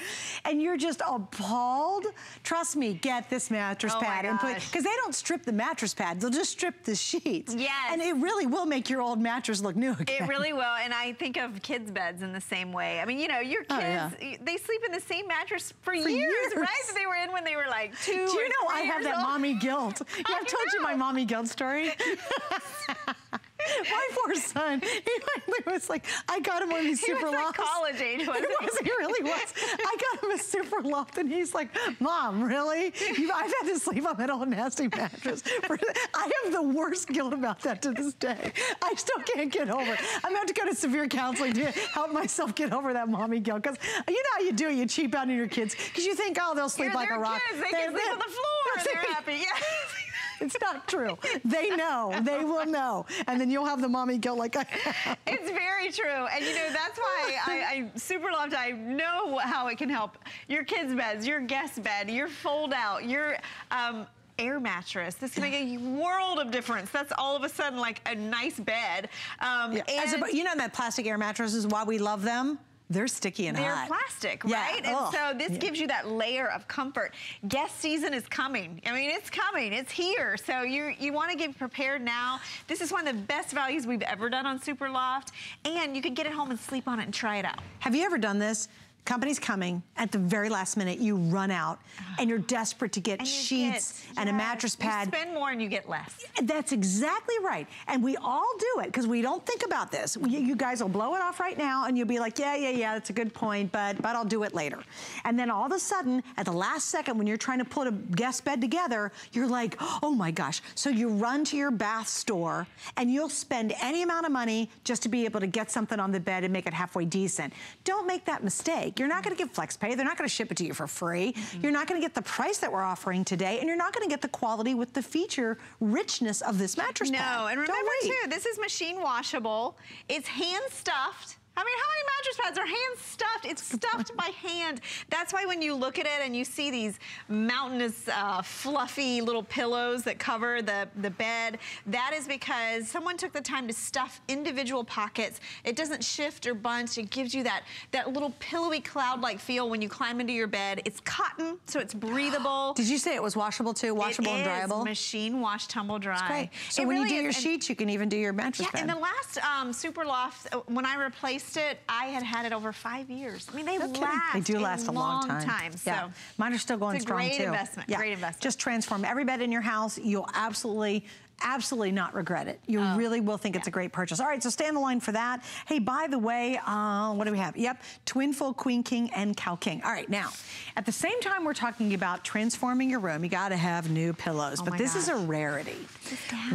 And you're just appalled. Trust me, get this mattress
oh
pad
and
put, because they don't strip the mattress pad, they'll just strip the sheets.
Yes.
And it really will make your old mattress look new again.
It really will. And I think of kids' beds in the same way. I mean, you know, your kids, oh, yeah. they sleep in the same mattress for, for years, years, right? So they were in when they were like two
Do you know I have that
old?
mommy guilt? [laughs] Yeah, I've told you my mommy guilt story. [laughs] My poor son, he [laughs] finally was like, I got him one of these
he
super
was
lofts.
Like college age, [laughs] wasn't
he? Was, he really was. I got him a super loft, and he's like, Mom, really? You, I've had to sleep on that old nasty mattress. For, [laughs] I have the worst guilt about that to this day. I still can't get over it. I'm going to have to go to severe counseling to help myself get over that mommy guilt. Because you know how you do it, you cheap out on your kids. Because you think, oh, they'll sleep
You're
like a rock.
Kids. They, they can sleep on the floor. They're happy. Yeah.
It's not true. They know. They will know. And then you'll have the mommy guilt like I [laughs] have.
It's very true. And you know, that's why I, I super loved I know how it can help your kids' beds, your guest bed, your fold out, your um, air mattress. This can make a world of difference. That's all of a sudden like a nice bed. Um,
yeah. a, you know that plastic air mattress is why we love them? They're sticky and
They're
hot.
plastic,
yeah.
right? And oh. so this yeah. gives you that layer of comfort. Guest season is coming. I mean, it's coming. It's here. So you you want to get prepared now. This is one of the best values we've ever done on Super Loft. And you can get it home and sleep on it and try it out.
Have you ever done this? Company's coming. At the very last minute you run out ah. and you're desperate to get
and
sheets
get,
and yes, a mattress pad.
you spend more and you get less.
That's exactly right. And we all do it because we don't think about this. We, you guys will blow it off right now and you'll be like yeah yeah yeah that's a good point but but I'll do it later. And then all of a sudden at the last second when you're trying to put a guest bed together you're like oh my gosh. So you run to your bath store and you'll spend any amount of money just to be able to get something on the bed and make it halfway decent. Don't make that mistake you're not gonna get FlexPay. They're not gonna ship it to you for free. Mm -hmm. You're not gonna get the price that we're offering today, and you're not gonna get the quality with the feature richness of this mattress
no,
pad.
No, and remember too, this is machine washable. It's hand stuffed. I mean, how many mattress pads are hand stuffed? It's stuffed by hand. That's why when you look at it and you see these mountainous, uh, fluffy little pillows that cover the, the bed, that is because someone took the time to stuff individual pockets. It doesn't shift or bunch. It gives you that, that little pillowy cloud-like feel when you climb into your bed. It's cotton, so it's breathable. [gasps]
Did you say it was washable too? Washable
and
dryable?
It's machine wash, tumble dry.
That's great. So it when really you do your is. sheets, you can even do your mattress
yeah,
bed.
and the last um, Super Loft, uh, when I replaced it, I had had it over five years. I mean, they
no
last.
They do last
a,
a long, time.
time so
yeah. Mine are still going strong
great
too.
Investment.
Yeah.
Great investment.
Just transform every bed in your house. You'll absolutely absolutely not regret it. You oh, really will think yeah. it's a great purchase. All right, so stay on the line for that. Hey, by the way, uh, what do we have? Yep, Twin Full Queen King and Cal King. All right, now, at the same time we're talking about transforming your room, you gotta have new pillows,
oh
but this
gosh.
is a rarity.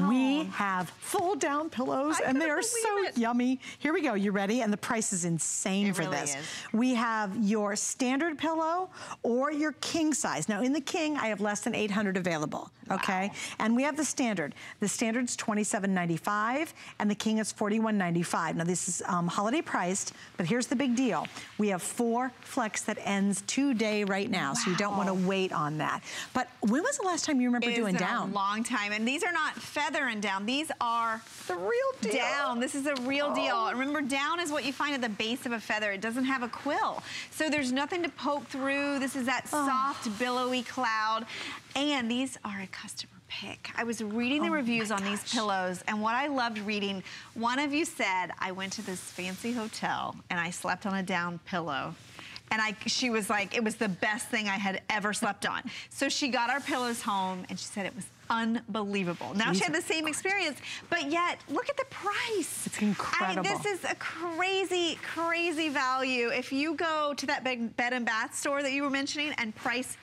We have full down pillows
I
and they are so
it.
yummy. Here we go, you ready? And the price is insane
it
for
really
this.
Is.
We have your standard pillow or your king size. Now in the king, I have less than 800 available, okay?
Wow.
And we have the standard. The standard's 27.95 and the king is 41.95. Now this is um, holiday priced, but here's the big deal. We have four flex that ends today right now, wow. so you don't want to wait on that. But when was the last time you remember
it
doing down?
a long time, and these are not feather and down. These are
the real deal.
Down. This is a real oh. deal. Remember, down is what you find at the base of a feather. It doesn't have a quill, so there's nothing to poke through. This is that oh. soft, billowy cloud, and these are a customer pick. I was reading the oh reviews on these pillows, and what I loved reading, one of you said, I went to this fancy hotel and I slept on a down pillow. And I, she was like, it was the best thing I had ever slept on. So she got our pillows home and she said it was unbelievable. Now These she had the same experience, but yet look at the price.
It's incredible.
I, this is a crazy, crazy value. If you go to that big bed and bath store that you were mentioning and price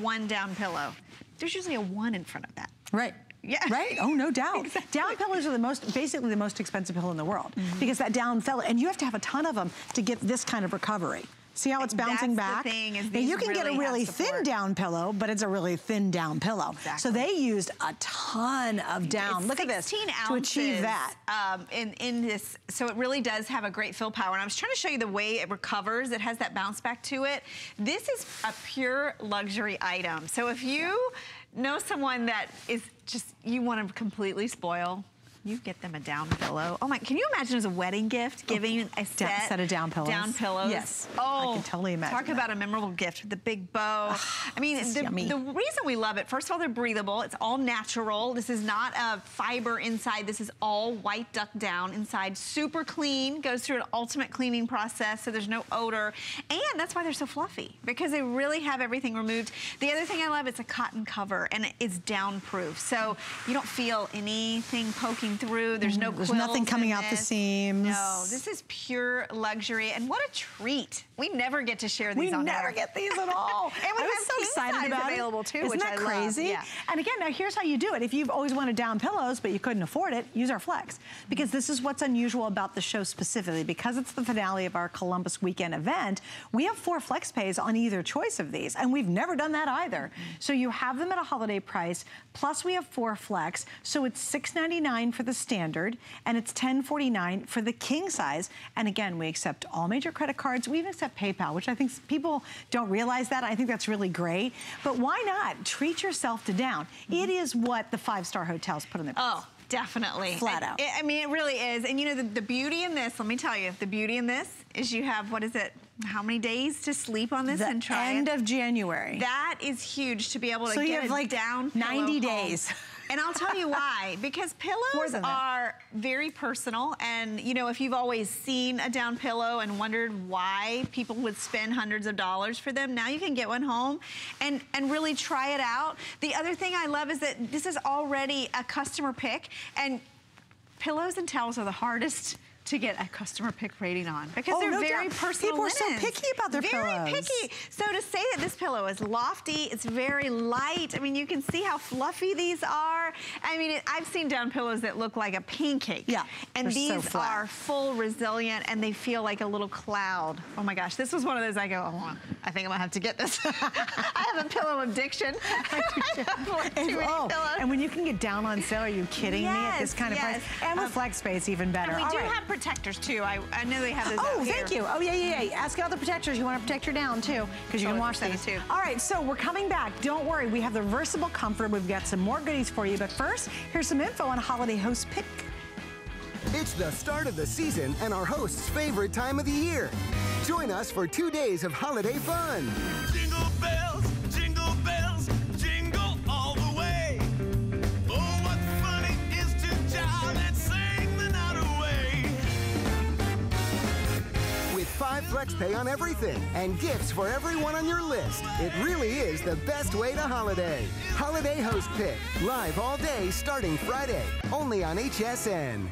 one down pillow, there's usually a one in front of that.
Right.
Yeah.
Right? Oh, no [laughs] doubt. Exactly. Down pillows are the most, basically the most expensive pillow in the world mm -hmm. because that down fell, and you have to have a ton of them to get this kind of recovery. See how it's bouncing
That's
back?
The thing,
you can
really
get a really thin down pillow, but it's a really thin down pillow.
Exactly.
So they used a ton of down.
It's
Look at this
ounces,
to achieve that.
Um, in in this, so it really does have a great fill power. And I was trying to show you the way it recovers. It has that bounce back to it. This is a pure luxury item. So if you know someone that is just you want to completely spoil, you get them a down pillow. Oh my, can you imagine as a wedding gift oh, giving a set,
down, set of down pillows?
Down pillows.
Yes.
Oh,
I can totally imagine.
Talk
that.
about a memorable gift with the big bow. I mean, the, the, reason we love it, first of all, they're breathable. It's all natural. This is not a fiber inside. This is all white duck down inside. Super clean. Goes through an ultimate cleaning process, so there's no odor. And that's why they're so fluffy, because they really have everything removed. The other thing I love, it's a cotton cover, and it's down proof. So you don't feel anything poking through. There's no
there's nothing coming out the seams.
No, this is pure luxury. And what a treat. We never get to share these
we never
air.
get these at all. [laughs]
and we
I
have
so excited about
available too,
Isn't
which
that
I
crazy?
Yeah.
And again, now here's how you do it. If you've always wanted down pillows, but you couldn't afford it, use our Flex. Because this is what's unusual about the show specifically. Because it's the finale of our Columbus weekend event, we have four Flex pays on either choice of these. And we've never done that either. Mm -hmm. So you have them at a holiday price, plus we have four Flex. So it's $6.99 for the standard, and it's $10.49 for the king size. And again, we accept all major credit cards. We even accept PayPal, which I think people don't realize that. I think that's really great. But why not treat yourself to down? Mm -hmm. It is what the five-star hotels put in their.
Oh. Definitely.
Flat out.
I, I, mean, it really is. And you know, the, the beauty in this, let me tell you, the beauty in this is you have, what is it, how many days to sleep on this
the
and try
end
it?
of January.
That is huge to be able to
so
get
you have like
down
90 days. [laughs]
And I'll tell you why, [laughs] because pillows are very personal. And you know, if you've always seen a down pillow and wondered why people would spend hundreds of dollars for them, now you can get one home and, and really try it out. The other thing I love is that this is already a customer pick and pillows and towels are the hardest to get a customer pick rating on because oh, they're no very doubt. personal
People linens. are so picky about their
very
pillows.
Very picky. So to say that this pillow is lofty, it's very light. I mean, you can see how fluffy these are. I mean, it, I've seen down pillows that look like a pancake.
Yeah,
And these
so
are full resilient and they feel like a little cloud. Oh my gosh, this was one of those I go, oh, I think I'm gonna have to get this. [laughs] I have a pillow addiction. [laughs] I [laughs]
and, oh, and when you can get down on sale, are you kidding
yes,
me at this kind of
yes.
price? And with um, flex pays, even better.
And we
All
do
right.
have protectors too. I, I know they have those
Oh, thank you. Oh, yeah, yeah, yeah. Ask about the protectors. You want to protect your down too, because you can wash these.
Too.
All right, so we're coming back. Don't worry. We have the reversible Comfort. We've got some more goodies for you. But first, here's some info on Holiday Host Pick.
It's the start of the season and our host's favorite time of the year. Join us for two days of holiday fun.
Jingle bells,
5 FlexPay on everything and gifts for everyone on your list. It really is the best way to holiday. Holiday Host Pick, live all day starting Friday, only on HSN.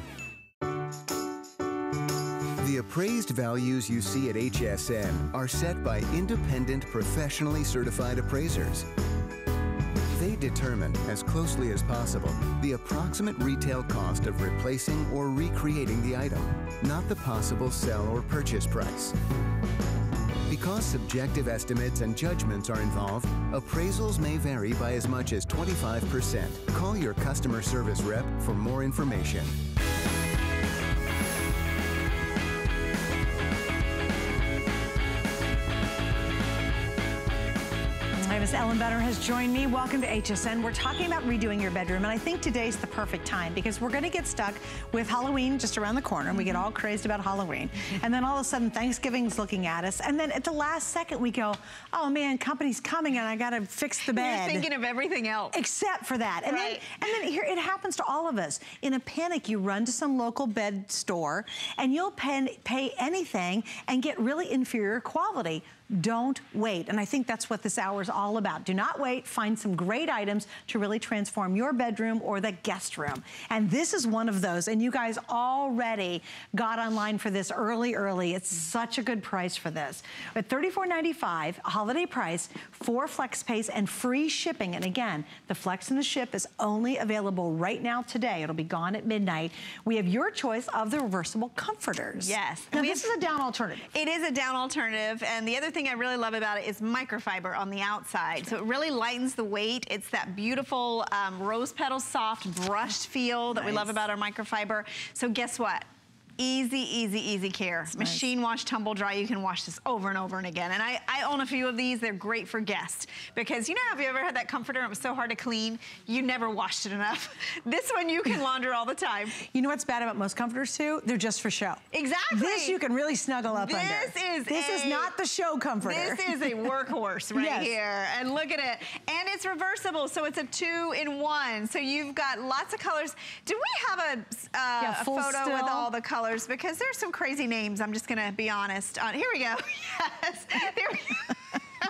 The appraised values you see at HSN are set by independent, professionally certified appraisers Determine, as closely as possible, the approximate retail cost of replacing or recreating the item, not the possible sell or purchase price. Because subjective estimates and judgments are involved, appraisals may vary by as much as 25%. Call your customer service rep for more information.
Miss Ellen Benner has joined me. Welcome to HSN. We're talking about redoing your bedroom, and I think today's the perfect time because we're going to get stuck with Halloween just around the corner, and we get all mm-hmm. crazed about Halloween. And then all of a sudden, Thanksgiving's looking at us, and then at the last second, we go, oh man, company's coming, and I got to fix the bed.
You're thinking of everything else.
Except for that. And
right.
then, and then here, it happens to all of us. In a panic, you run to some local bed store, and you'll pay, pay anything and get really inferior quality. Don't wait. And I think that's what this hour is all about. Do not wait. Find some great items to really transform your bedroom or the guest room. And this is one of those. And you guys already got online for this early, early. It's such a good price for this. At $34.95, holiday price, four flex pays and free shipping. And again, the flex and the ship is only available right now today. It'll be gone at midnight. We have your choice of the reversible comforters.
Yes.
Now, this is a down alternative.
It is a down alternative. And the other thing I really love about it is microfiber on the outside. So it really lightens the weight. It's that beautiful um, rose petal soft brushed feel that nice. we love about our microfiber. So guess what? Easy, easy, easy care. That's Machine nice. wash, tumble dry. You can wash this over and over and again. And I, I own a few of these. They're great for guests. Because you know, have you ever had that comforter and it was so hard to clean? You never washed it enough. [laughs] this one you can launder all the time.
You know what's bad about most comforters too? They're just for show.
Exactly.
This you can really snuggle up
this
under.
This is
This
a,
is not the show comforter.
This is a [laughs] workhorse right
yes.
here. And look at it. And it's reversible, so it's a two in one. So you've got lots of colors. Do we have a, uh,
yeah,
a photo
still.
with all the colors? Because there's some crazy names. I'm just gonna be honest. Uh, here we go. [laughs] yes, there we go. [laughs]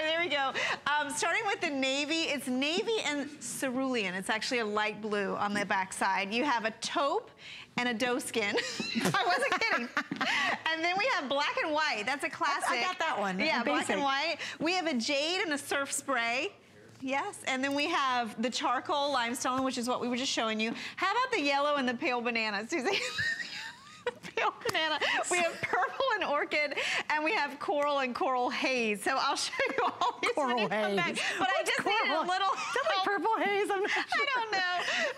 there we go. Um, starting with the navy, it's navy and cerulean. It's actually a light blue on the backside. You have a taupe and a doe skin. [laughs] I wasn't kidding. and then we have black and white. That's a classic.
That's, I got that one.
Yeah, black and white. We have a jade and a surf spray. Yes, and then we have the charcoal limestone, which is what we were just showing you. How about the yellow and the pale banana, Susie? Pale banana. We have purple and orchid, and we have coral and coral haze. So I'll show you all these
coral
when you come back. But What's I just coral? need a little
Somebody purple haze? I'm not sure.
I don't know,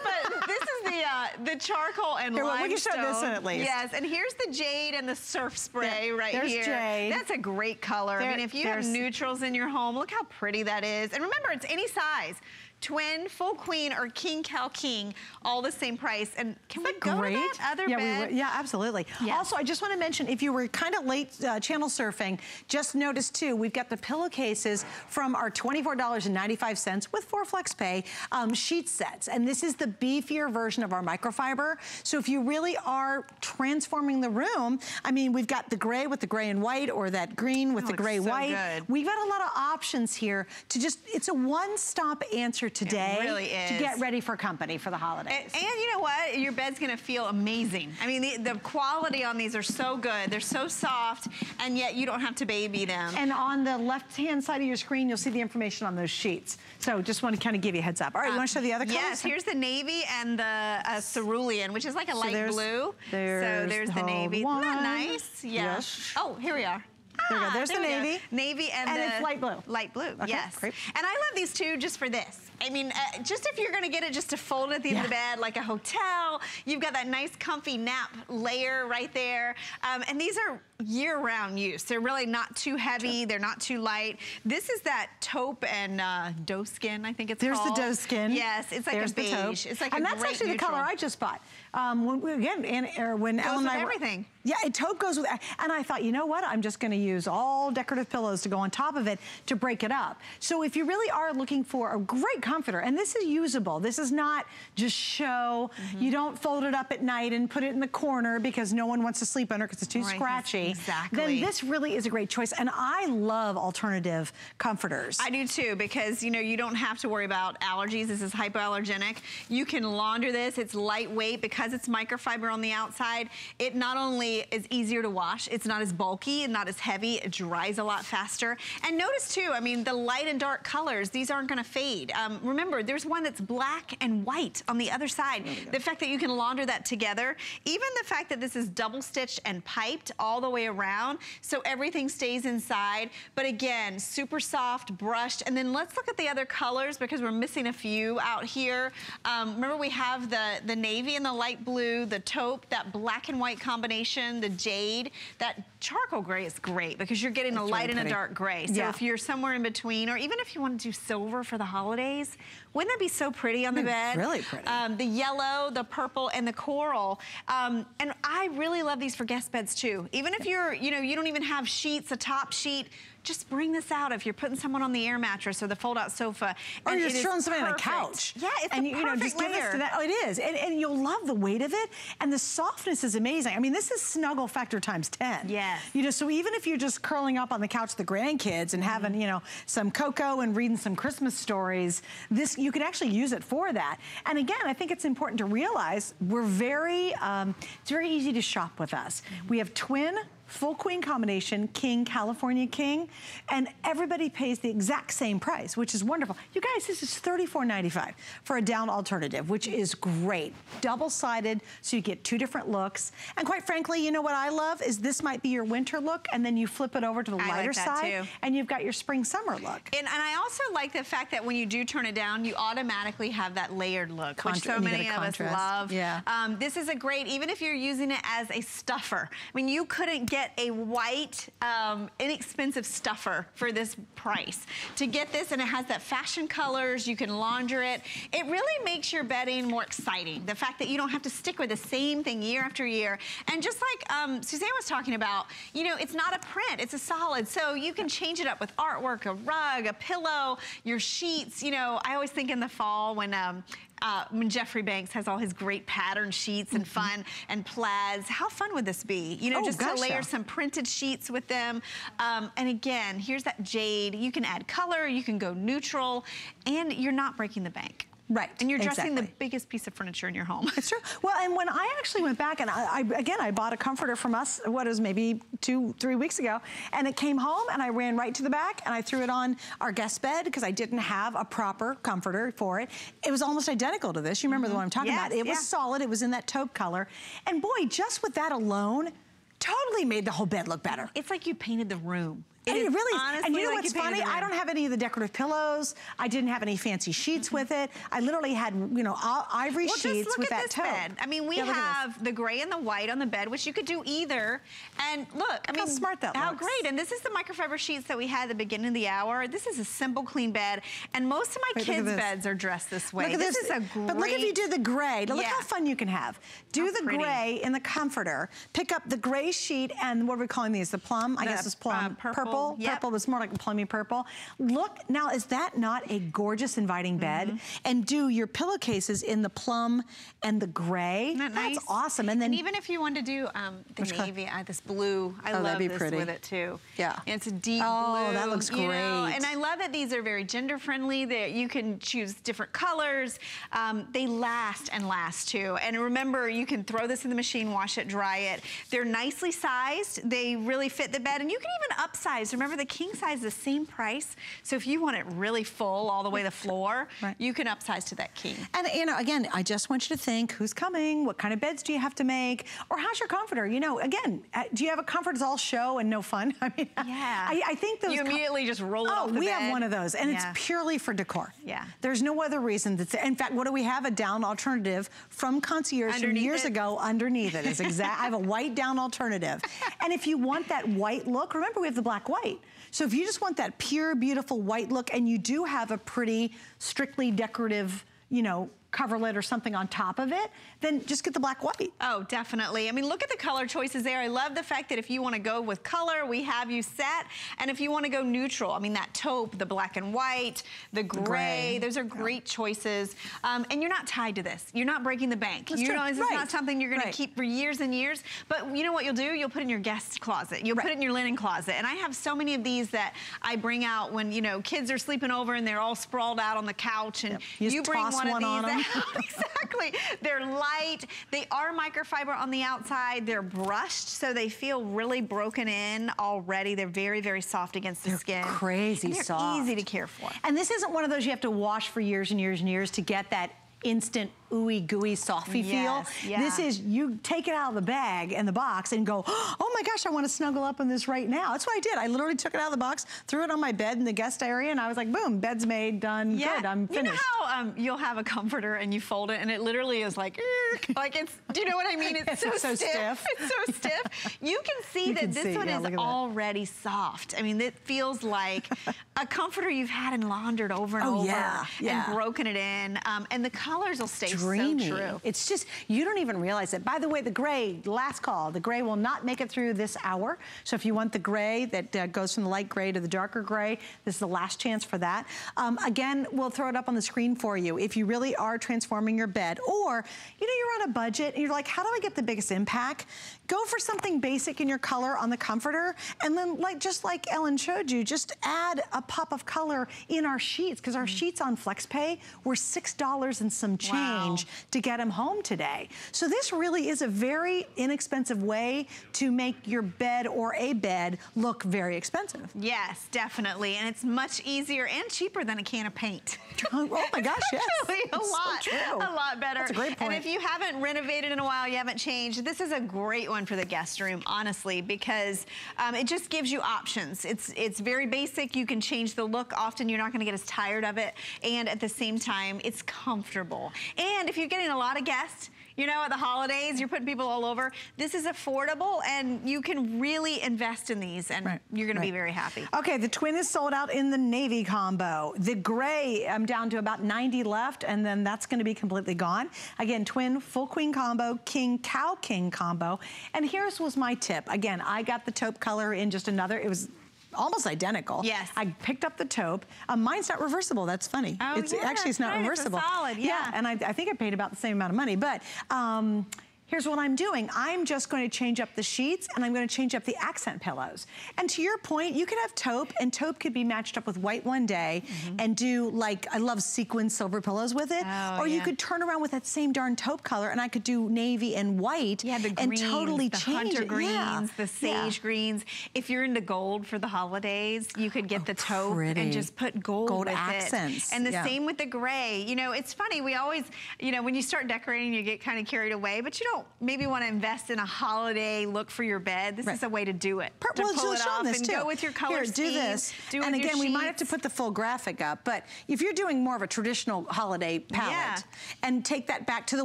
but this is the uh, the charcoal and
Here, well,
limestone.
we can show this one at least.
Yes, and here's the jade and the surf spray
There-
right
there's
here.
jade.
That's a great color. I mean, if you have neutrals in your home, look how pretty that is. And remember, it's any size. Twin, full queen, or king cal king, all the same price. And can we go to that other
yeah,
bed?
We, yeah, absolutely.
Yes.
Also, I just want to mention, if you were kind of late uh, channel surfing, just notice too, we've got the pillowcases from our $24.95 with four flex pay um, sheet sets. And this is the beefier version of our microfiber. So if you really are transforming the room, I mean, we've got the gray with the gray and white or that green with
That
the gray
so
white.
good.
We've got a lot of options here to just, it's a one-stop answer today
really is.
to get ready for company for the holidays.
And, and you know what? Your bed's gonna feel amazing. I mean, the, the quality on these are so good. They're so soft, and yet you don't have to baby them.
And on the left-hand side of your screen, you'll see the information on those sheets. So just want to kind of give you a heads up. All right, you want to show the other colors?
Yes, here's the navy and the uh, cerulean, which is like a
So
light
there's-
blue.
there's
so there's the
hold
navy. Isn't that nice? Yeah.
Yes.
Oh, here we are.
There.
Ah,
There's the
we go.
navy.
Navy and,
And it's light blue.
Light blue,
Okay,
yes.
great.
And I love these two just for this. I mean, uh, just if you're gonna get it just to fold at the end of the bed, like a hotel, you've got that nice comfy nap layer right there. Um, and these are year-round use. They're really not too heavy. They're not too light. This is that taupe and uh, doe skin, I think it's
There's
called.
the doe skin.
Yes, it's like
There's
a beige. It's like
and that's actually the color. I just bought. Um, when we, again, and, or when
Goes
Ellen and I were-
everything.
Yeah, it taupe goes with, and I thought, you know what? I'm just going to use all decorative pillows to go on top of it to break it up. So if you really are looking for a great comforter, and this is usable, this is not just show.
Mm-hmm.
You don't fold it up at night and put it in the corner because no one wants to sleep under because it's too
Right,
scratchy.
exactly.
Then this really is a great choice, and I love alternative comforters.
I do too because you know you don't have to worry about allergies. This is hypoallergenic. You can launder this. It's lightweight because it's microfiber on the outside. It not only is easier to wash, it's not as bulky and not as heavy. It dries a lot faster. And notice too, I mean, the light and dark colors, these aren't going to fade. Um, remember, there's one that's black and white on the other side. The fact that you can launder that together, even the fact that this is double stitched and piped all the way around, so everything stays inside. But again, super soft, brushed. And then let's look at the other colors because we're missing a few out here. Um, remember we have the, the navy and the light blue, the taupe, that black and white combination, the jade. That charcoal gray is great because you're getting a light
really
and a dark gray. So
Yeah.
if you're somewhere in between, or even if you want to do silver for the holidays, wouldn't that be so pretty on the
It's
bed?
really pretty.
Um, the yellow, the purple, and the coral. Um, and I really love these for guest beds too. Even if you're, you know, you don't even have sheets, a top sheet, just bring this out if you're putting someone on the air mattress or the fold-out sofa.
Or
and
you're
it
just
is
throwing something on a
perfect.
couch.
Yeah, it's
and
a
you,
perfect
you know, just give this
layer.
to that. Oh, it is. And, and you'll love the weight of it. And the softness is amazing. I mean, this is snuggle factor times 10.
Yes.
You know, so even if you're just curling up on the couch with the grandkids and
Mm-hmm.
having, you know, some cocoa and reading some Christmas stories, this you can actually use it for that. And again, I think it's important to realize we're very, um, it's very easy to shop with us.
Mm-hmm.
We have twin full queen combination, king, California king, and everybody pays the exact same price, which is wonderful. You guys, this is $34.95 for a down alternative, which is great. Double-sided, so you get two different looks. And quite frankly, you know what I love is this might be your winter look, and then you flip it over to the
I
lighter
that
side,
too.
and you've got your spring-summer look.
And, and I also like the fact that when you do turn it down, you automatically have that layered look, which so
and you get
many of us love.
Yeah.
Um, this is a great, even if you're using it as a stuffer. I mean, you couldn't get a white, um, inexpensive stuffer for this price. To get this, and it has that fashion colors, you can launder it. It really makes your bedding more exciting. The fact that you don't have to stick with the same thing year after year. And just like um, Suzanne was talking about, you know, it's not a print, it's a solid. So you can change it up with artwork, a rug, a pillow, your sheets. You know, I always think in the fall when um, uh, when Jeffrey Banks has all his great pattern sheets and fun and plaids. How fun would this be? You know,
Oh,
just
gosh,
to layer
yeah.
some printed sheets with them. Um, and again, here's that jade. You can add color, you can go neutral, and you're not breaking the bank.
Right,
And you're dressing the biggest piece of furniture in your home.
It's true. Well, and when I actually went back and I, I again, I bought a comforter from us, what is maybe two, three weeks ago, and it came home and I ran right to the back and I threw it on our guest bed because I didn't have a proper comforter for it. It was almost identical to this. You remember the mm-hmm. one I'm talking
Yes,
about? It was
yeah.
solid. It was in that taupe color. And boy, just with that alone, totally made the whole bed look better.
It's like you painted the room. It
and it really is. And you know
like
what's funny? I don't have any of the decorative pillows. I didn't have any fancy sheets with it. I literally had, you know, ivory
Well,
sheets
just look
with
at
that
this
taupe.
bed. I mean, we
Yeah, this.
have the gray and the white on the bed, which you could do either. And look, I
Look how
mean,
smart that
how
looks.
great. And this is the microfiber sheets that we had at the beginning of the hour. This is a simple, clean bed. And most of my
Wait,
kids' beds are dressed this way.
Look at this.
is a great.
But look if you do the gray. Now, Look
Yeah.
how fun you can have. Do
How
the
pretty.
gray in the comforter. Pick up the gray sheet and what are we calling these? The plum? I
The,
guess it's plum.
uh, purple.
Purple.
Yep.
Purple. It's more like a plummy purple. Look, now is that not a gorgeous inviting bed?
Mm-hmm.
And do your pillowcases in the plum and the gray.
Isn't that
That's
nice?
awesome. And then
even if you want to do um, the navy, uh, this blue, I
Oh, that'd
love
be
this
pretty.
with it too.
Yeah.
And it's a deep
Oh,
blue.
that looks
you know,
great.
And I love that these are very gender friendly. That you can choose different colors. Um, they last and last too. And remember, you can throw this in the machine, wash it, dry it. They're nicely sized. They really fit the bed, and you can even upsize. Remember, the king size is the same price. So if you want it really full all the way to the [laughs] floor,
Right.
you can upsize to that king.
And you know, again, I just want you to think: who's coming? What kind of beds do you have to make? Or how's your comforter? You know, again, uh, do you have a comforter that's all show and no fun? [laughs] I mean,
Yeah.
I, I think those.
You immediately just roll it
Oh, we
bed.
have one of those, and
Yeah.
it's purely for decor.
Yeah.
There's no other reason that's. In fact, what do we have? A down alternative from Concierge from years
it?
ago. Underneath it is exact. I have a [laughs] white down alternative, and if you want that white look, remember we have the black white. So if you just want that pure, beautiful white look, and you do have a pretty, strictly decorative, you know, coverlet or something on top of it, then just get the black white.
Oh, definitely. I mean, look at the color choices there. I love the fact that if you want to go with color, we have you set. And if you want to go neutral, I mean, that taupe, the black and white, the gray,
gray.
those are great choices. Um, and you're not tied to this. You're not breaking the bank.
That's
you
true.
know, this is not something you're going
Right.
to keep for years and years. But you know what you'll do? You'll put in your guest closet. You'll put it in your linen closet. And I have so many of these that I bring out when, you know, kids are sleeping over and they're all sprawled out on the couch and
Yep. You just
bring one,
one
of
on
these
'em. [laughs]
exactly. They're light. They are microfiber on the outside. They're brushed, so they feel really broken in already. They're very, very soft against the
They're
skin.
crazy
And they're
soft.
easy to care for.
And this isn't one of those you have to wash for years and years and years to get that instant ooey gooey softy
Yes,
feel.
yeah.
This is you take it out of the bag and the box and go, oh my gosh, I want to snuggle up in this right now. That's what I did. I literally took it out of the box, threw it on my bed in the guest area, and I was like, boom, bed's made, done, good, I'm finished.
You know how um, you'll have a comforter and you fold it and it literally is like, [laughs] like it's, do you know what I mean? It's [laughs] so,
It's so
stiff.
stiff. [laughs]
It's so stiff. You can see
You
that
can
this
see,
one
yeah,
is already soft. I mean, it feels like a comforter you've had and laundered over and
Oh,
over
yeah, yeah.
and broken it in. Um, and the colors will stay
dreamy.
So true.
It's just, you don't even realize it. By the way, the gray, last call, the gray will not make it through this hour. So if you want the gray that uh, goes from the light gray to the darker gray, this is the last chance for that. Um, again, we'll throw it up on the screen for you. If you really are transforming your bed or, you know, you're on a budget and you're like, how do I get the biggest impact? Go for something basic in your color on the comforter. And then like, just like Ellen showed you, just add a pop of color in our sheets because our mm. sheets on FlexPay were $6 and some change
Wow.
to get them home today. So this really is a very inexpensive way to make your bed or a bed look very expensive.
Yes, definitely. And it's much easier and cheaper than a can of paint. [laughs]
Oh, oh my gosh, yes. [laughs]
Actually, a
It's so
lot,
true.
a lot better.
That's a great point.
And if you haven't renovated in a while, you haven't changed, this is a great one for the guest room, honestly, because um, it just gives you options. It's it's very basic. You can change the look. Often you're not going to get as tired of it, and at the same time, it's comfortable. And if you're getting a lot of guests. You know, at the holidays, you're putting people all over. This is affordable, and you can really invest in these, and
Right,
you're going to be very happy.
Okay, the twin is sold out in the navy combo. The gray, I'm down to about 90 left, and then that's gonna be completely gone. Again, twin, full queen combo, king, cal king combo. And here's was my tip. Again, I got the taupe color in just another, it was almost identical.
Yes.
I picked up the taupe. Um, mine's not reversible, that's funny.
Oh,
it's
yeah,
Actually, it's not
right, it's
reversible.
solid, yeah.
and I, I think I paid about the same amount of money, but um, Here's what I'm doing. I'm just going to change up the sheets and I'm going to change up the accent pillows. And to your point, you could have taupe and taupe could be matched up with white one day mm-hmm. and do like, I love sequin silver pillows with it.
Oh,
or you
yeah.
could turn around with that same darn taupe color and I could do navy and white
Yeah, the
and
greens,
totally
the
change
hunter
it.
greens,
Yeah.
the sage
Yeah.
greens. If you're into gold for the holidays, you could get
Oh,
the taupe
pretty.
and just put gold,
Gold accents,
it. And the same with the gray. You know, it's funny. We always, you know, when you start decorating, you get kind of carried away, but you don't don't maybe want to invest in a holiday look for your bed, this
Right.
is a way to do it.
Per-
to
well,
pull it off
this
and
too.
go with your color
Here, do this.
Do
and again, we might have to put the full graphic up, but if you're doing more of a traditional holiday palette
Yeah.
and take that back to the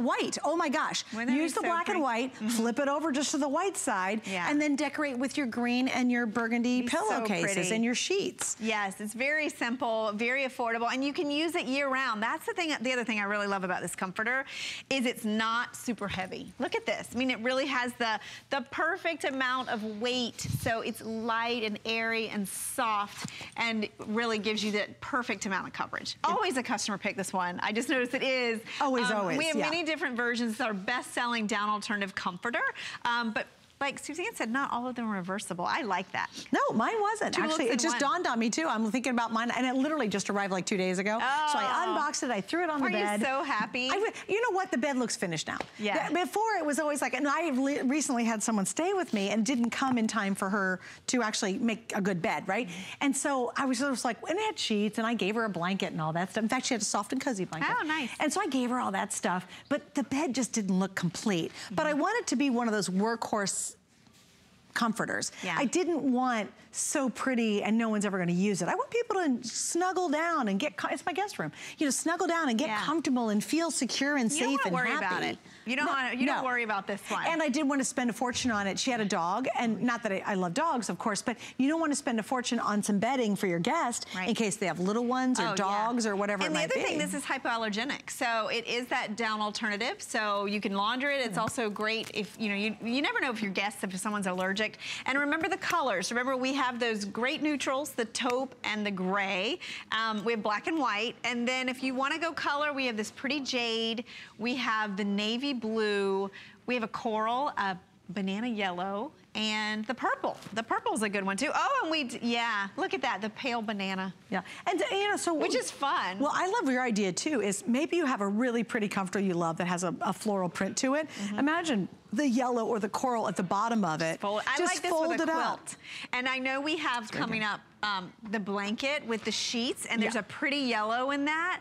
white, oh my gosh,
Wouldn't that be
use the
so
black
pretty?
and white, mm-hmm. flip it over just to the white side,
Yeah.
and then decorate with your green and your burgundy
Be so
pillowcases and your sheets.
Yes, it's very simple, very affordable, and you can use it year round. That's the thing, the other thing I really love about this comforter is it's not super heavy. Look at this. I mean, it really has the, the perfect amount of weight. So it's light and airy and soft and really gives you the perfect amount of coverage. Always a customer pick this one. I just noticed it is.
Always, always,
We have
yeah.
many different versions. It's our best-selling down alternative comforter. Um, but like Suzanne said, not all of them are reversible. I like that.
No, mine wasn't.
Two
Actually, it just
one.
dawned on me too. I'm thinking about mine, and it literally just arrived like two days ago. Oh. So I
Oh.
unboxed it, I threw it on
Are
the
you
bed.
so happy?
I you know what? The bed looks finished now.
Yeah.
Before it was always like, and I recently had someone stay with me and didn't come in time for her to actually make a good bed, right?
Mm-hmm.
And so I was just like, and it had sheets, and I gave her a blanket and all that stuff. In fact, she had a soft and cozy blanket.
Oh, nice.
And so I gave her all that stuff, but the bed just didn't look complete. But
Mm-hmm.
I wanted to be one of those workhorse comforters.
Yeah.
I didn't want so pretty and no one's ever going to use it. I want people to snuggle down and get, it's my guest room, you know, snuggle down and get
Yeah.
comfortable and feel secure and
You
safe
don't want to
and
worry
happy.
You don't
No,
want to, you
no.
don't worry about this one.
And I did want to spend a fortune on it. She had a dog, and not that I, I love dogs, of course, but you don't want to spend a fortune on some bedding for your guest
Right.
in case they have little ones or
Oh, yeah.
dogs or whatever
And the other
be.
thing, this is hypoallergenic, so it is that down alternative. So you can launder it. It's also great if you know you you never know if your guests if someone's allergic. And remember the colors. Remember we have those great neutrals, the taupe and the gray. Um, we have black and white, and then if you want to go color, we have this pretty jade. We have the navy blue. We have a coral, a banana yellow. And the purple. The purple is a good one too. Oh, and we, yeah, look at that, the pale banana.
Yeah, and uh, you know, so
Which is fun.
Well, I love your idea too. Is maybe you have a really pretty comforter you love that has a, a floral print to it. Imagine the yellow or the coral at the bottom of it.
Mm-hmm. Fold, I
Just
like this
fold
with a quilt.
out.
And I know we have coming up um, the blanket with the sheets, and there's
Yeah.
a pretty yellow in that.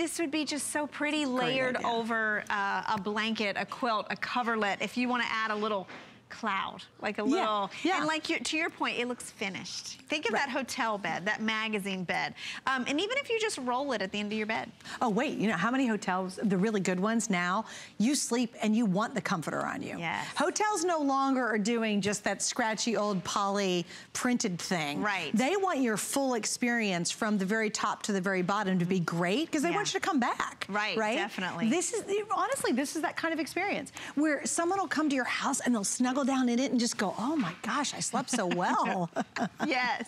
This would be just so pretty layered over uh, a blanket, a quilt, a coverlet. If you want to add a little cloud, like a little,
yeah.
and like to your point, it looks finished. Think of that hotel bed, that magazine bed, um, and even if you just roll it at the end of your bed.
Oh wait, you know how many hotels, the really good ones now, you sleep and you want the comforter on you.
Yes.
Hotels no longer are doing just that scratchy old poly printed thing.
Right.
They want your full experience from the very top to the very bottom to be great because they
Yeah.
want you to come back.
Right,
Right.
definitely.
This is honestly, this is that kind of experience where someone will come to your house and they'll snuggle down in it and just go, "Oh my gosh, I slept so well." [laughs]
yes.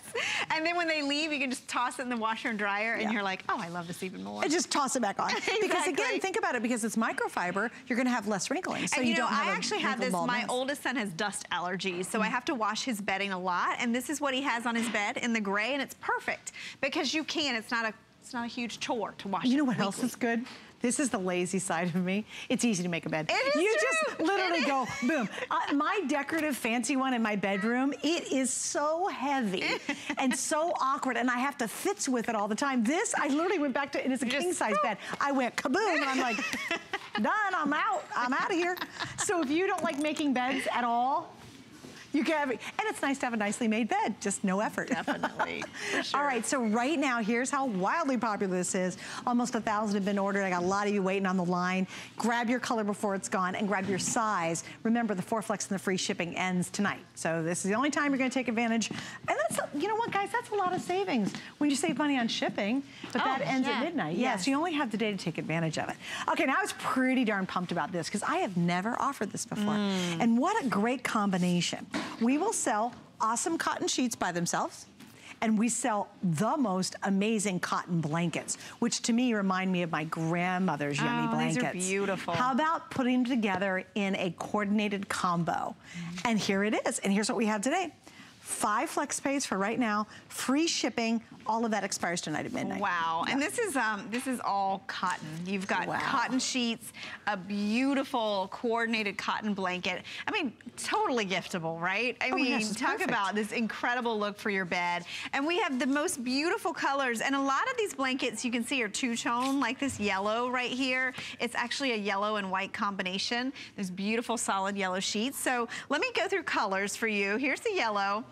And then when they leave, you can just toss it in the washer and dryer, and
Yeah.
you're like, oh, I love this even more.
and just toss it back on. [laughs] Because again, think about it. Because it's microfiber, you're going to have less wrinkling, so
and you, know,
don't have
I actually have this. My oldest son has dust allergies, so I have to wash his bedding a lot. And this is what he has on his bed in the gray, and it's perfect because you can. It's not a. It's not a huge chore to wash.
You know what else is good? This is the lazy side of me. It's easy to make a bed.
It is
you
true.
just literally
It
go boom. Uh, my decorative fancy one in my bedroom, it is so heavy [laughs] and so awkward, and I have to fitz with it all the time. This, I literally went back to, and it's a
just-
king size bed. I went kaboom, and I'm like, [laughs] done. I'm out. I'm out of here. So if you don't like making beds at all. You can have it, and it's nice to have a nicely made bed, just no effort.
Definitely, [laughs] for sure.
All right, so right now, here's how wildly popular this is. Almost a thousand have been ordered. I got a lot of you waiting on the line. Grab your color before it's gone and grab your size. Remember, the four flex and the free shipping ends tonight. So this is the only time you're gonna take advantage. And that's, you know what, guys, that's a lot of savings when you save money on shipping, but
Oh,
that ends
yeah.
at midnight. Yeah,
Yes.
so you only have the day to take advantage of it. Okay, now I was pretty darn pumped about this because I have never offered this before.
Mm.
And what a great combination. We will sell awesome cotton sheets by themselves. And we sell the most amazing cotton blankets, which to me remind me of my grandmother's yummy
Oh, these are
blankets.
beautiful.
How about putting them together in a coordinated combo? And here it is. And here's what we have today. Five flex pays for right now, free shipping, All of that expires tonight at midnight.
Wow, and this is um, this is all cotton. You've got
Wow.
cotton sheets, a beautiful coordinated cotton blanket. I mean, totally giftable, right? I
Oh
mean, talk
perfect.
about this incredible look for your bed. And we have the most beautiful colors, and a lot of these blankets you can see are two-tone, like this yellow right here. It's actually a yellow and white combination. There's beautiful solid yellow sheets. So let me go through colors for you. Here's the yellow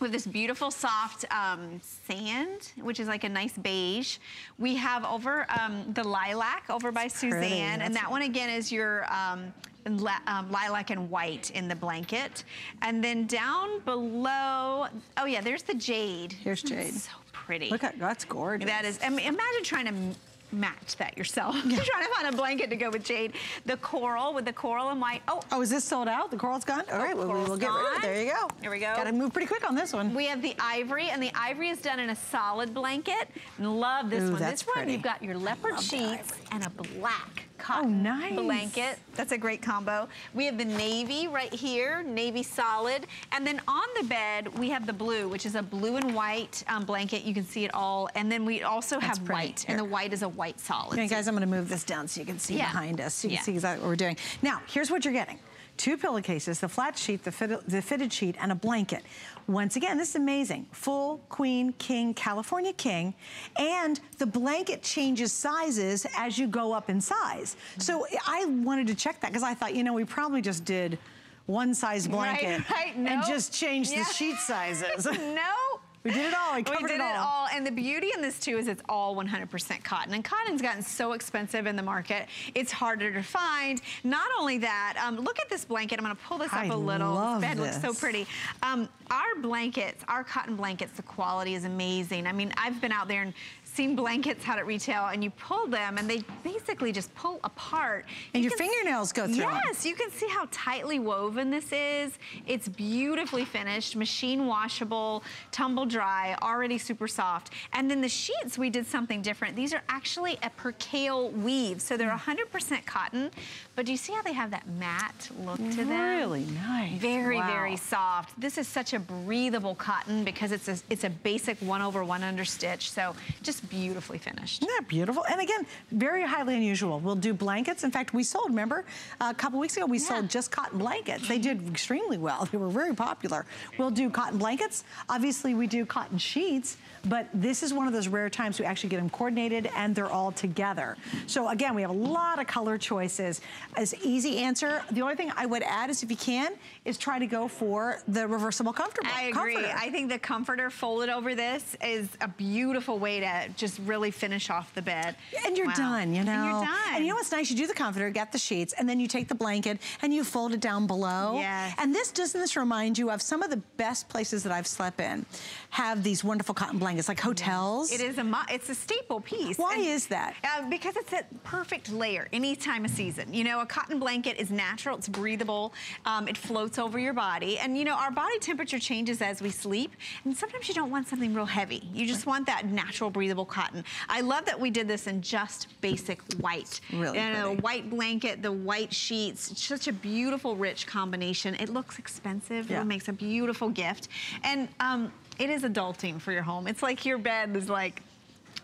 with this beautiful soft um, sand, which is like a nice beige. We have over um, the lilac over by Suzanne, and that one again is your um, um, lilac and white in the blanket. And then down below, oh yeah, there's the jade.
Here's jade.
So pretty.
Look at that's gorgeous.
That is, I mean, imagine trying to match that yourself. [laughs] Yeah. You're trying to find a blanket to go with jade. The coral with the coral and white. Oh,
Oh, is this sold out? The coral's gone? All right, well, we will get rid of it. There you go.
Here we go.
Gotta move pretty quick on this one.
We have the ivory, and the ivory is done in a solid blanket. Love this
Ooh,
one. this one, you've got your leopard sheets and a black cotton
nice.
blanket. That's a great combo. We have the navy right here, navy solid. And then on the bed, we have the blue, which is a blue and white um, blanket. You can see it all. And then we also
That's
have white, and the white is a white solid.
Okay, guys, I'm gonna move this down so you can see
Yeah.
behind us. So you
Yeah.
can see exactly what we're doing. Now, here's what you're getting. Two pillowcases, the flat sheet, the fitted, the fitted sheet, and a blanket. Once again, this is amazing. Full, queen, king, California king, and the blanket changes sizes as you go up in size. So I wanted to check that because I thought, you know, we probably just did one size blanket
right,
and
no.
just changed
Yeah.
the sheet sizes. [laughs]
no.
We did it all. We covered
did
it all.
it all. And the beauty in this too is it's all 100% cotton. And cotton's gotten so expensive in the market, it's harder to find. Not only that, um, look at this blanket. I'm gonna pull this
I
up a little.
love
this bed looks so pretty. Um, our blankets, our cotton blankets, the quality is amazing. I mean, I've been out there and seen blankets out at retail and you pull them and they basically just pull apart.
And
You
your fingernails go through.
Yes, you can see how tightly woven this is. It's beautifully finished, machine washable, tumble dry, already super soft. And then the sheets, we did something different. These are actually a percale weave, so they're hmm. 100% cotton. But do you see how they have that matte look to them?
Really nice.
Very,
Wow.
very soft. This is such a breathable cotton because it's a, it's a basic one over one under stitch. So just beautifully finished.
Isn't that beautiful? And again, very highly unusual. We'll do blankets. In fact, we sold, remember, a couple weeks ago, we sold just cotton blankets. They did extremely well. They were very popular. We'll do cotton blankets. Obviously, we do cotton sheets, but this is one of those rare times we actually get them coordinated and they're all together. So again, we have a lot of color choices. As easy answer, the only thing I would add is if you can, is try to go for the reversible comfortable.
I agree.
comforter.
I think the comforter folded over this is a beautiful way to just really finish off the bed.
And you're
Wow.
done, you know.
And you're done.
And you know what's nice? You do the comforter, get the sheets, and then you take the blanket and you fold it down below.
Yes.
And this doesn't this remind you of some of the best places that I've slept in have these wonderful cotton blankets, like hotels.
It is a it's a staple piece.
Why
And,
is that?
Uh, because it's a perfect layer any time of season. You know, a cotton blanket is natural, it's breathable, um, it floats over your body, and you know our body temperature changes as we sleep, and sometimes you don't want something real heavy. You just want that natural, breathable cotton. I love that we did this in just basic white.
Really
and a white blanket, the white sheets, it's such a beautiful, rich combination. It looks expensive.
Yeah.
It makes a beautiful gift, and. Um, it is adulting for your home. It's like your bed is like,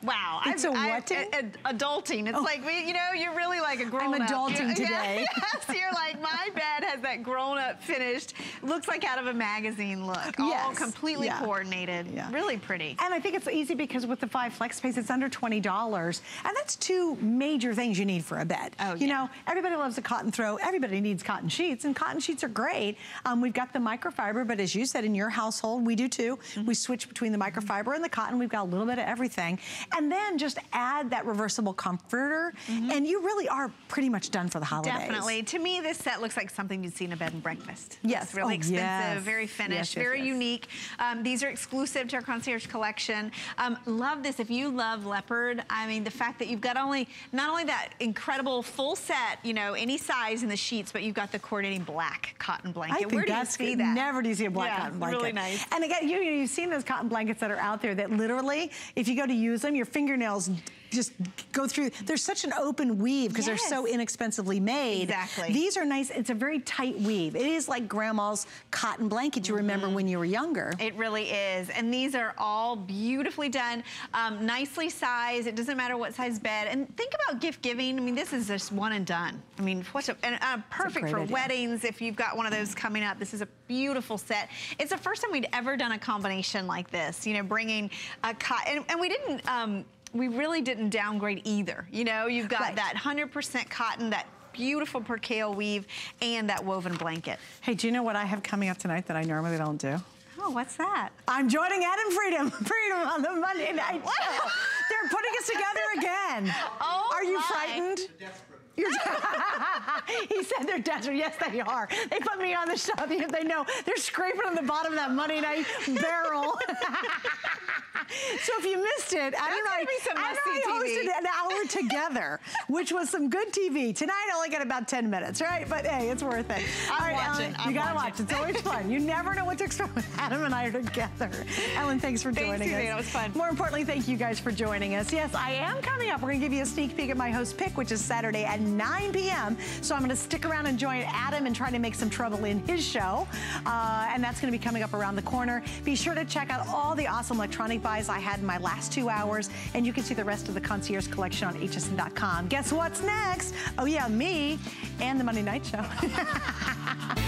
wow.
It's
I've-
a
I've-
what-ing?
a- a- adulting. It's like, we- you know, you're really like a grown up.
adulting
You're- [laughs]
today.
Yes, you're like, my bed has that grown up finished, looks like out of a magazine look. All completely
Yeah.
coordinated.
Yeah.
Really pretty.
And I think it's easy because with the five flex pays, it's under $20. And that's two major things you need for a bed.
Oh,
you
yeah.
know, everybody loves a cotton throw. Everybody needs cotton sheets, and cotton sheets are great. Um, we've got the microfiber, but as you said, in your household, we do too.
Mm-hmm.
We switch between the microfiber and the cotton. We've got a little bit of everything. And then just add that reversible comforter, and you really are pretty much done for the holidays.
Definitely. To me, this set looks like something you'd see in a bed and breakfast.
Yes.
It's really
Oh,
expensive,
yes.
very finished,
Yes, yes,
very unique. Um, these are exclusive to our concierge collection. Um, love this. If you love leopard, I mean, the fact that you've got only, not only that incredible full set, you know, any size in the sheets, but you've got the coordinating black cotton blanket.
I think
Where do you see that?
Never do you see a black
Yeah,
cotton blanket.
really nice.
And again, you, you've seen those cotton blankets that are out there that literally, if you go to use them, your fingernails just go through. There's such an open weave because they're so inexpensively made.
Exactly.
These are nice. It's a very tight weave. It is like grandma's cotton blanket you remember when you were younger.
It really is. And these are all beautifully done, um, nicely sized. It doesn't matter what size bed. And think about gift giving. I mean, this is just one and done. I mean, what's a, and uh, perfect
great
for
idea.
weddings. If you've got one of those coming up, this is a beautiful set. It's the first time we'd ever done a combination like this, you know, bringing a cotton. And, and we didn't, um, we really didn't downgrade either. You know, you've got
Right.
that 100% cotton, that beautiful percale weave, and that woven blanket.
Hey, do you know what I have coming up tonight that I normally don't do?
Oh, what's that?
I'm joining Adam Freeman, [laughs] Freeman on the Monday Night Show. They're putting us together again. [laughs]
Oh,
Are you
my.
frightened? You're [laughs] he said they're desperate. Yes, they are. They put me on the show. They, they know they're scraping on the bottom of that Monday night barrel. [laughs] so if you missed it, I,
gonna be some
Adam and I
TV.
hosted an hour together, which was some good TV. Tonight I only got about 10 minutes, right? But hey, it's worth it.
I'm
All
watching.
Ellen,
I'm
you gotta
watching.
watch. It's always fun. You never know what to expect when Adam and I are together. Ellen, thanks for
Thanks,
joining
Suzanne.
us.
It was fun.
More importantly, thank you guys for joining us. Yes, I am coming up. We're gonna give you a sneak peek at my host pick, which is Saturday at 9 p.m. So I'm gonna stick around and join Adam and try to make some trouble in his show. Uh, and that's gonna be coming up around the corner. Be sure to check out all the awesome electronic buys I had in my last two hours. And you can see the rest of the concierge collection on hsn.com. Guess what's next? Oh yeah, me and the Monday Night Show. [laughs]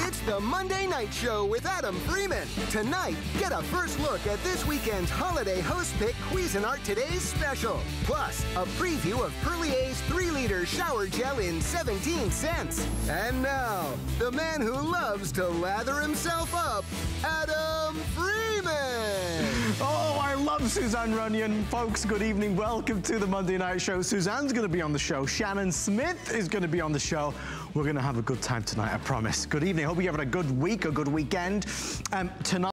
It's the Monday Night Show with Adam Freeman. Tonight, get a first look at this weekend's holiday host pick Cuisinart Today's Special. Plus, a preview of Perlier's 3-liter shower gel in 17 cents. And now, the man who loves to lather himself up, Adam Freeman. [gasps]
Oh, I love Suzanne Runyan. Folks, good evening. Welcome to the Monday Night Show. Suzanne's going to be on the show. Shannon Smith is going to be on the show. We're going to have a good time tonight, I promise. Good evening. Hope you're having a good week, a good weekend. Um, tonight,